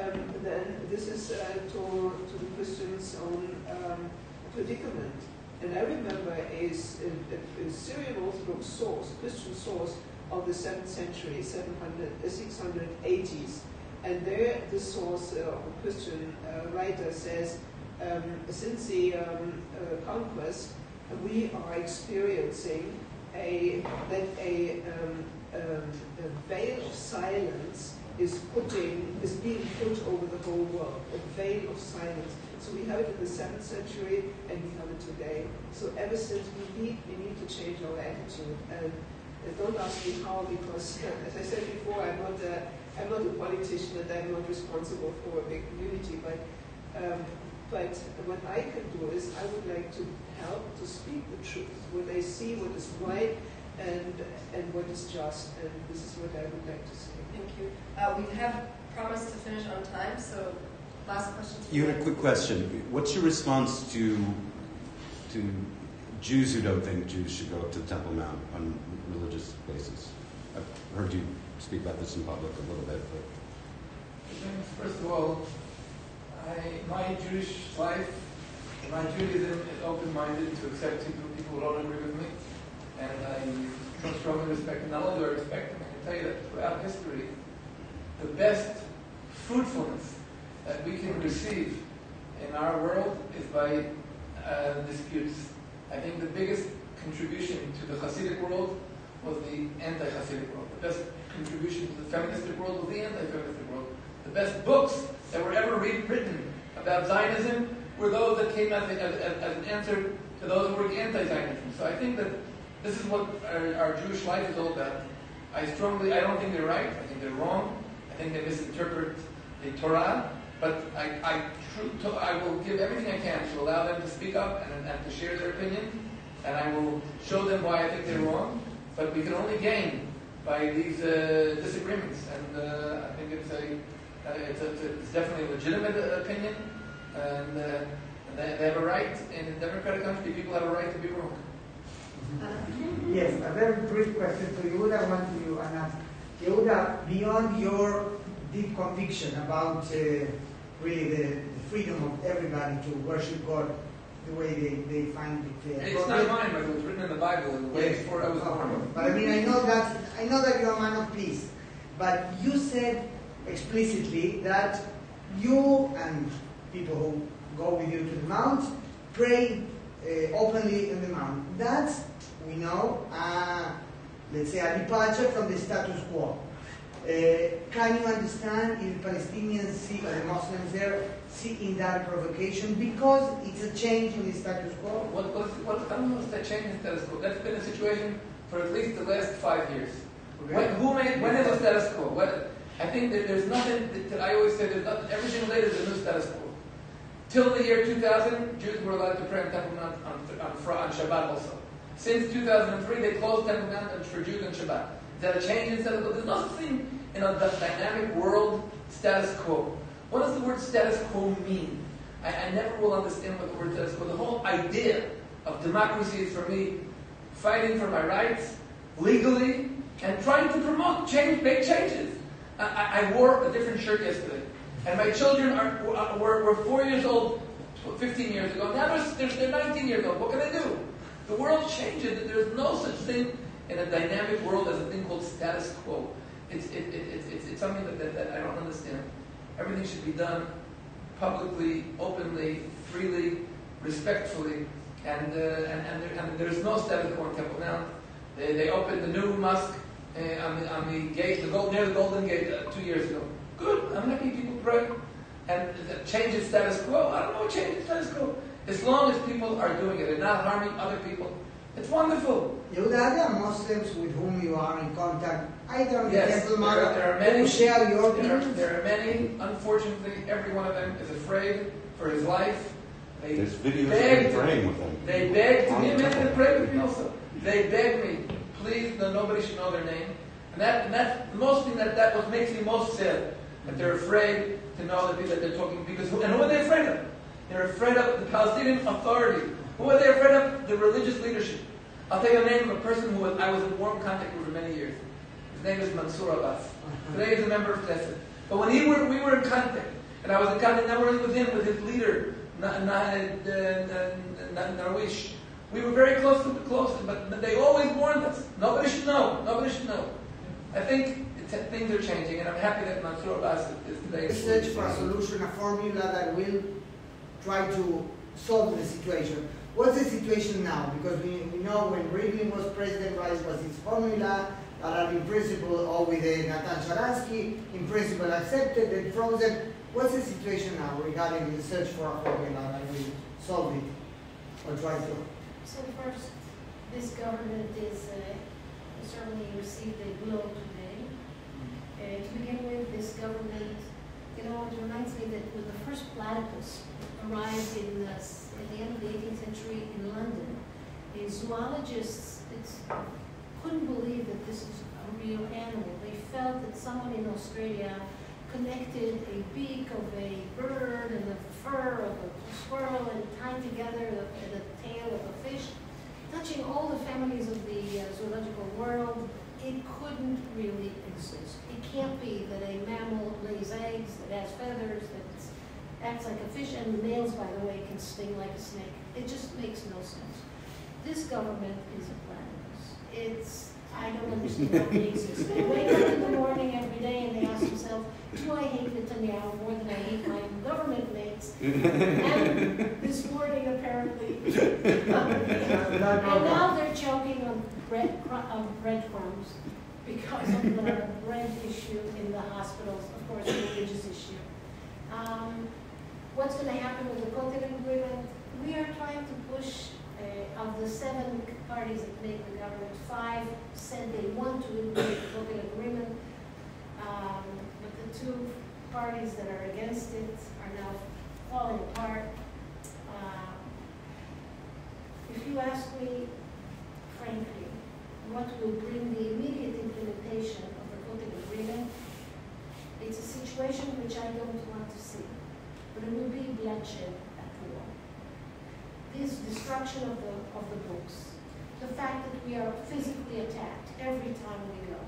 um, then this is uh, to, to the Christians' own um, predicament. And I remember a, a, a, Syrian Orthodox source, Christian source of the 7th century, 700, 680s, and there the source uh, Christian uh, writer says, um, since the um, uh, conquest, we are experiencing a, that a um, um, a veil of silence is putting is being put over the whole world. A veil of silence. So we have it in the seventh century, and we have it today. So ever since we need we need to change our attitude. And uh, don't ask me how, because as I said before, I'm not a I'm not a politician, and I'm not responsible for a big community. But um, but what I can do is I would like to help to speak the truth when they see what is right and, and what is just, and this is what I would like to say. Thank you. Uh, we have promised to finish on time, so last question. You had a quick question. What's your response to to Jews who don't think Jews should go up to the Temple Mount on religious basis? I've heard you speak about this in public a little bit, but. First of all, I, my Jewish life, my Judaism is open-minded to accepting people who don't agree with me and I strongly respect, not only do I respect them, I can tell you that throughout history, the best fruitfulness that we can receive in our world is by uh, disputes. I think the biggest contribution to the Hasidic world was the anti-Hasidic world. The best contribution to the feministic world was the anti-feministic world. The best books that were ever written about Zionism were those that came as, a, as, as an answer to those who were anti-Zionism. So I think that this is what our, our, Jewish life is all about. I strongly, I don't think they're right. I think they're wrong. I think they misinterpret the Torah. But I, I, to, I will give everything I can to allow them to speak up and, and to share their opinion. And I will show them why I think they're wrong. But we can only gain by these uh, disagreements. And uh, I think it's a, uh, it's, a, it's definitely a legitimate opinion. And, uh, and they, they have a right in a democratic country. People have a right to be wrong. Yes, a very brief question to Yehuda. I want to Anat. Yehuda, beyond your deep conviction about uh, really the, the, freedom of everybody to worship God the way they, they find it. Uh, it's not mine, but it was written in the Bible. The way yes. before I was born. But I mean, I know that I know that you're a man of peace. But you said explicitly that you and people who go with you to the mount pray openly in the mount. That's we know, uh, let's say, a departure from the status quo. Uh, can you understand if Palestinians see, or the Muslims there, see in that provocation because it's a change in the status quo? What, what, what, don't that change in status quo. That's been the situation for at least the last five years. Okay. When, who made, when is the status quo? What, I think that there's nothing that, that I always say there's nothing, everything later is a new status quo. Till the year 2000, Jews were allowed to pray in Temple Mount on, on, on Shabbat also. Since 2003, they closed Temple Mount for Jews on Shabbat. Is that a change in status quo? There's nothing in a dynamic world status quo. What does the word status quo mean? I, I never will understand what the word status quo. The whole idea of democracy is for me fighting for my rights legally and trying to promote change, make changes. I, I wore a different shirt yesterday, and my children are were, were four years old 15 years ago. Now they're, they're 19 years old. What can I do? The world changes. There's no such thing in a dynamic world as a thing called status quo. It's, it, it, it's, it's something that, that, that I don't understand. Everything should be done publicly, openly, freely, respectfully, and, uh, and, and, there, and, there's no status quo in Temple Mount. They, they opened the new mosque uh, on, the, on the gate, the gold, near the Golden Gate uh, two years ago. Good. I'm happy people pray. And change the status quo. I don't know what change the status quo. As long as people are doing it and not harming other people, it's wonderful. Yehuda, are there Muslims with whom you are in contact, either on the Yes, Temple there, are- there are many. who share your there, views? there are many. Unfortunately, every one of them is afraid for his life. They There's videos of begged, me praying with them. they begged On me, the and they temple. pray with me also. They begged me, please, no, nobody should know their name. And that, and that's the most thing that, that what makes me most sad. That they're afraid to know the people that they're talking, because, who- and who are they afraid of? They're afraid of the Palestinian Authority. Who are they afraid of? The religious leadership. I'll tell you the name of a person who was, I was in warm contact with for many years. His name is Mansour Abbas. Today he's a member of Knesset. But when he were, we were in contact, and I was in contact not only with him, with his leader, Na- Na- Narwish. We were very close to close, but, but they always warned us. Nobody should know. Nobody should know. I think things are changing, and I'm happy that Mansour Abbas is today. We search for a solution, a formula that will try to solve the situation. What's the situation now? Because we, we know when Rivlin was president, Rice was his formula, that in principle, or with uh, Natan Sharansky, in principle accepted and frozen. What's the situation now regarding the search for a formula that will solve it, or try to? So first, this government is, uh, certainly received a blow today. Uh, to begin with, this government, you know, it reminds me that when the first platypus arrived in the, at the end of the 18th century in London, the zoologists couldn't believe that this is a real animal. They felt that someone in Australia connected a beak of a bird and the fur of a squirrel and tied together the, the tail of a fish, touching all the families of the uh, zoological world. It couldn't really can't be that a mammal lays eggs, that has feathers, that acts like a fish, and the males, by the way, can sting like a snake. It just makes no sense. This government is a platypus. It's, I don't understand how they exist. They wake up in the morning every day and they ask themselves, do I hate Netanyahu more than I hate my government mates? And this morning, apparently. And now they're choking on bread, on breadcrumbs because of the rent issue in the hospitals, of course, the religious issue. Um, What's going to happen with the Kotel agreement? We are trying to push, uh, of the seven parties that make the government, five said they want to implement the Kotel agreement. Um, But the two parties that are against it are now falling apart. Uh, If you ask me frankly, what will bring the immediate implementation of the Kotel agreement, it's a situation which I don't want to see, but it will be bloodshed at war. This destruction of the, of the books, the fact that we are physically attacked every time we go,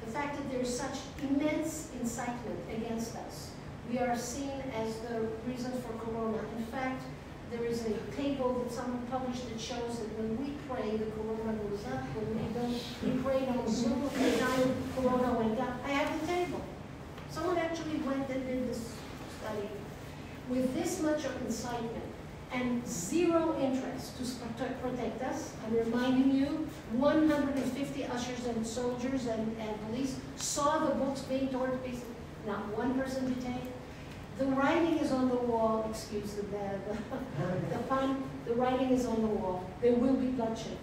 the fact that there is such immense incitement against us. We are seen as the reason for corona. In fact, there is a table that someone published that shows that when we pray, the corona goes up. When we don't, we prayed on Zoom, the time corona went down. I have the table. Someone actually went and did this study. With this much of incitement and zero interest to protect, protect us, I'm reminding you, 150 ushers and soldiers and, and police saw the books being torn to pieces. Not one person detained. The writing is on the wall, excuse the bad, the pun, the writing is on the wall. There will be bloodshed.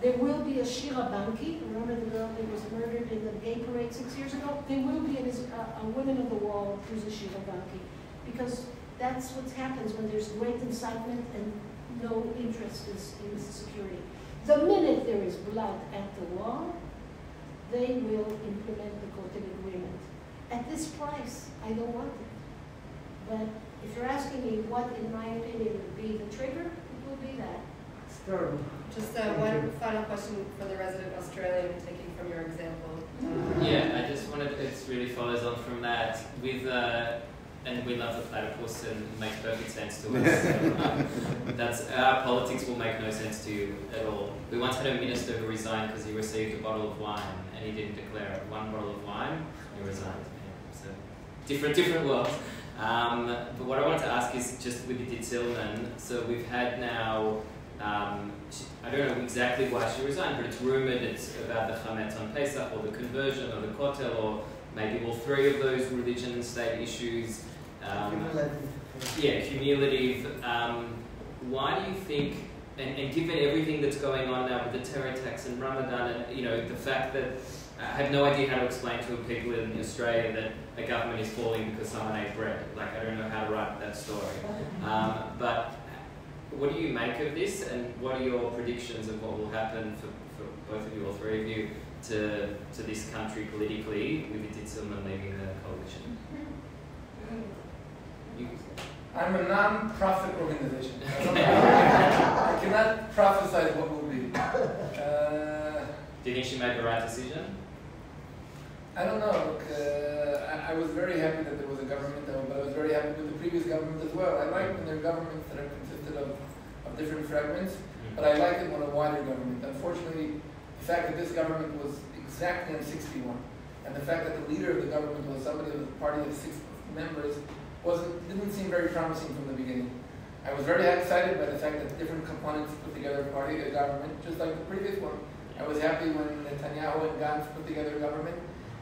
There will be a Shira Banki, remember the girl who was murdered in the gay parade six years ago? There will be an, a, a Women of the Wall who's a Shira Banki. Because that's what happens when there's great incitement and no interest is in security. The minute there is blood at the wall, they will implement the Kotel agreement. At this price, I don't want it. But if you're asking me what, in my opinion, would be the trigger, it will be that. It's terrible. Just uh, one final question for the resident Australian, taking from your example. Uh, Yeah, I just wanted, it really follows on from that with, uh, and we love the platypus and it makes perfect sense to us. So, um, that's, our politics will make no sense to you at all. We once had a minister who resigned because he received a bottle of wine and he didn't declare it. One bottle of wine, he resigned. Yeah, so, different, different world. Um, but what I wanted to ask is just with the Silman, so we've had now Um, she, I don't know exactly why she resigned, but it's rumored it's about the Chametz on Pesach or the conversion or the Kotel or maybe all three of those religion and state issues. Um, yeah, cumulative. Um, why do you think, and, and given everything that's going on now with the terror attacks and Ramadan, and you know the fact that I have no idea how to explain to people in Australia that a government is falling because someone ate bread. Like I don't know how to write that story. Um, but what do you make of this, and what are your predictions of what will happen for, for both of you or three of you to to this country politically with Silman leaving the coalition? You, I'm a non-profit organization. I cannot prophesize what will be. Uh, do you think she made the right decision? I don't know. Look, uh, I, I was very happy that there was a government, though, but I was very happy with the previous government as well. I like when there are governments that are consisted of, of different fragments, Mm. but I like it when a wider government. Unfortunately, the fact that this government was exactly on 61, and the fact that the leader of the government was somebody of the party of six members, wasn't didn't seem very promising from the beginning. I was very excited by the fact that different components put together a party, a government, just like the previous one. I was happy when Netanyahu and Gantz put together a government.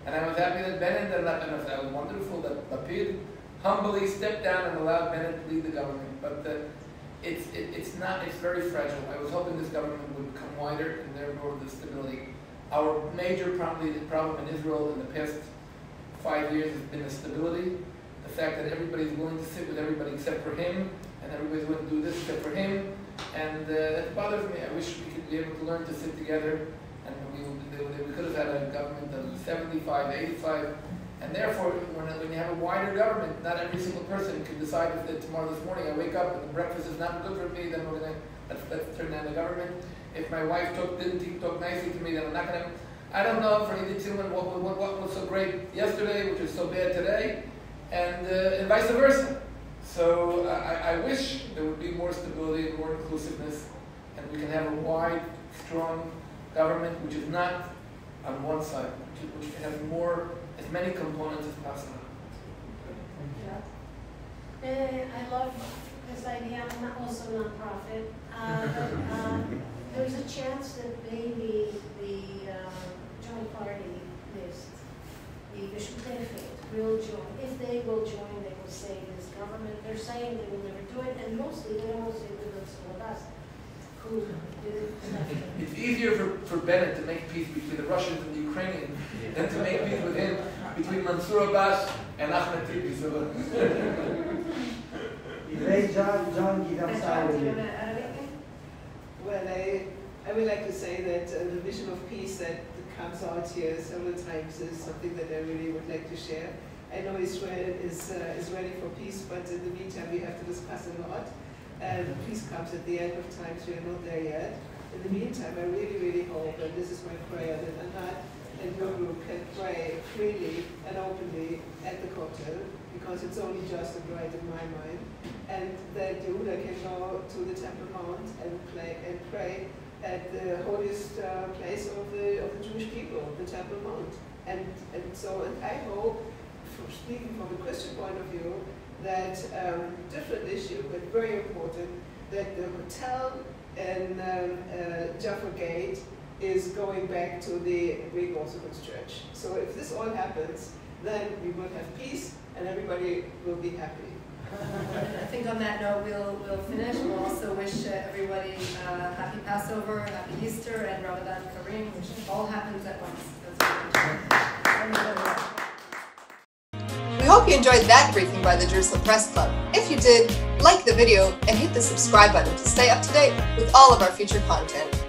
And I was happy that Bennett and Lapid, that was wonderful that Lapid humbly stepped down and allowed Bennett to lead the government. But uh, it's, it, it's not, it's very fragile. I was hoping this government would become wider and therefore the stability. Our major probably problem in Israel in the past five years has been the stability. The fact that everybody's willing to sit with everybody except for him, and everybody's willing to do this except for him. And uh, that bothers me. I wish we could be able to learn to sit together and we, we could have had a government 75, 85, and therefore, when, when you have a wider government, not every single person can decide if that tomorrow this morning I wake up and the breakfast is not good for me, then we're gonna let's, let's turn down the government. If my wife didn't talk nicely to me, then I'm not gonna. I don't know for Idit Silman what, what, what was so great yesterday, which is so bad today, and, uh, and vice versa. So I, I wish there would be more stability and more inclusiveness, and we can have a wide, strong government which is not on one side, which, is, which has more, as many components as possible. Uh, I love this idea, I'm not also non-profit. Uh, but, uh, there's a chance that maybe the uh, joint party list, the Bishop will join. If they will join, they will say this government, they're saying they will never do it, and mostly they don't say do it with us, who did stuff. It's easier for, for Bennett to make peace between the Russians and the Ukrainians than to make peace with him between Mansour Abbas and Ahmed Tibi. So, John, John, give us And John, do you want to add anything? Well, I, I would like to say that uh, the vision of peace that comes out here several times is something that I really would like to share. I know Israel is, uh, is ready for peace, but in the meantime we have to discuss a lot. And peace comes at the end of times, we are not there yet. In the meantime, I really, really hope, and this is my prayer, that Anat and your group can pray freely and openly at the Kotel, because it's only just and right in my mind, and that Yehuda can go to the Temple Mount and, play, and pray at the holiest uh, place of the, of the Jewish people, the Temple Mount. And, and so, and I hope, speaking from a Christian point of view, that um, different issue, but very important, that the hotel in um, uh, Jaffa Gate is going back to the Greek Orthodox Church. So if this all happens, then we will have peace and everybody will be happy. I think on that note, we'll, we'll finish. We'll also wish uh, everybody uh, happy Passover, happy Easter, and Ramadan Kareem, which all happens at once. Hope you enjoyed that briefing by the Jerusalem Press Club. If you did, like the video and hit the subscribe button to stay up to date with all of our future content.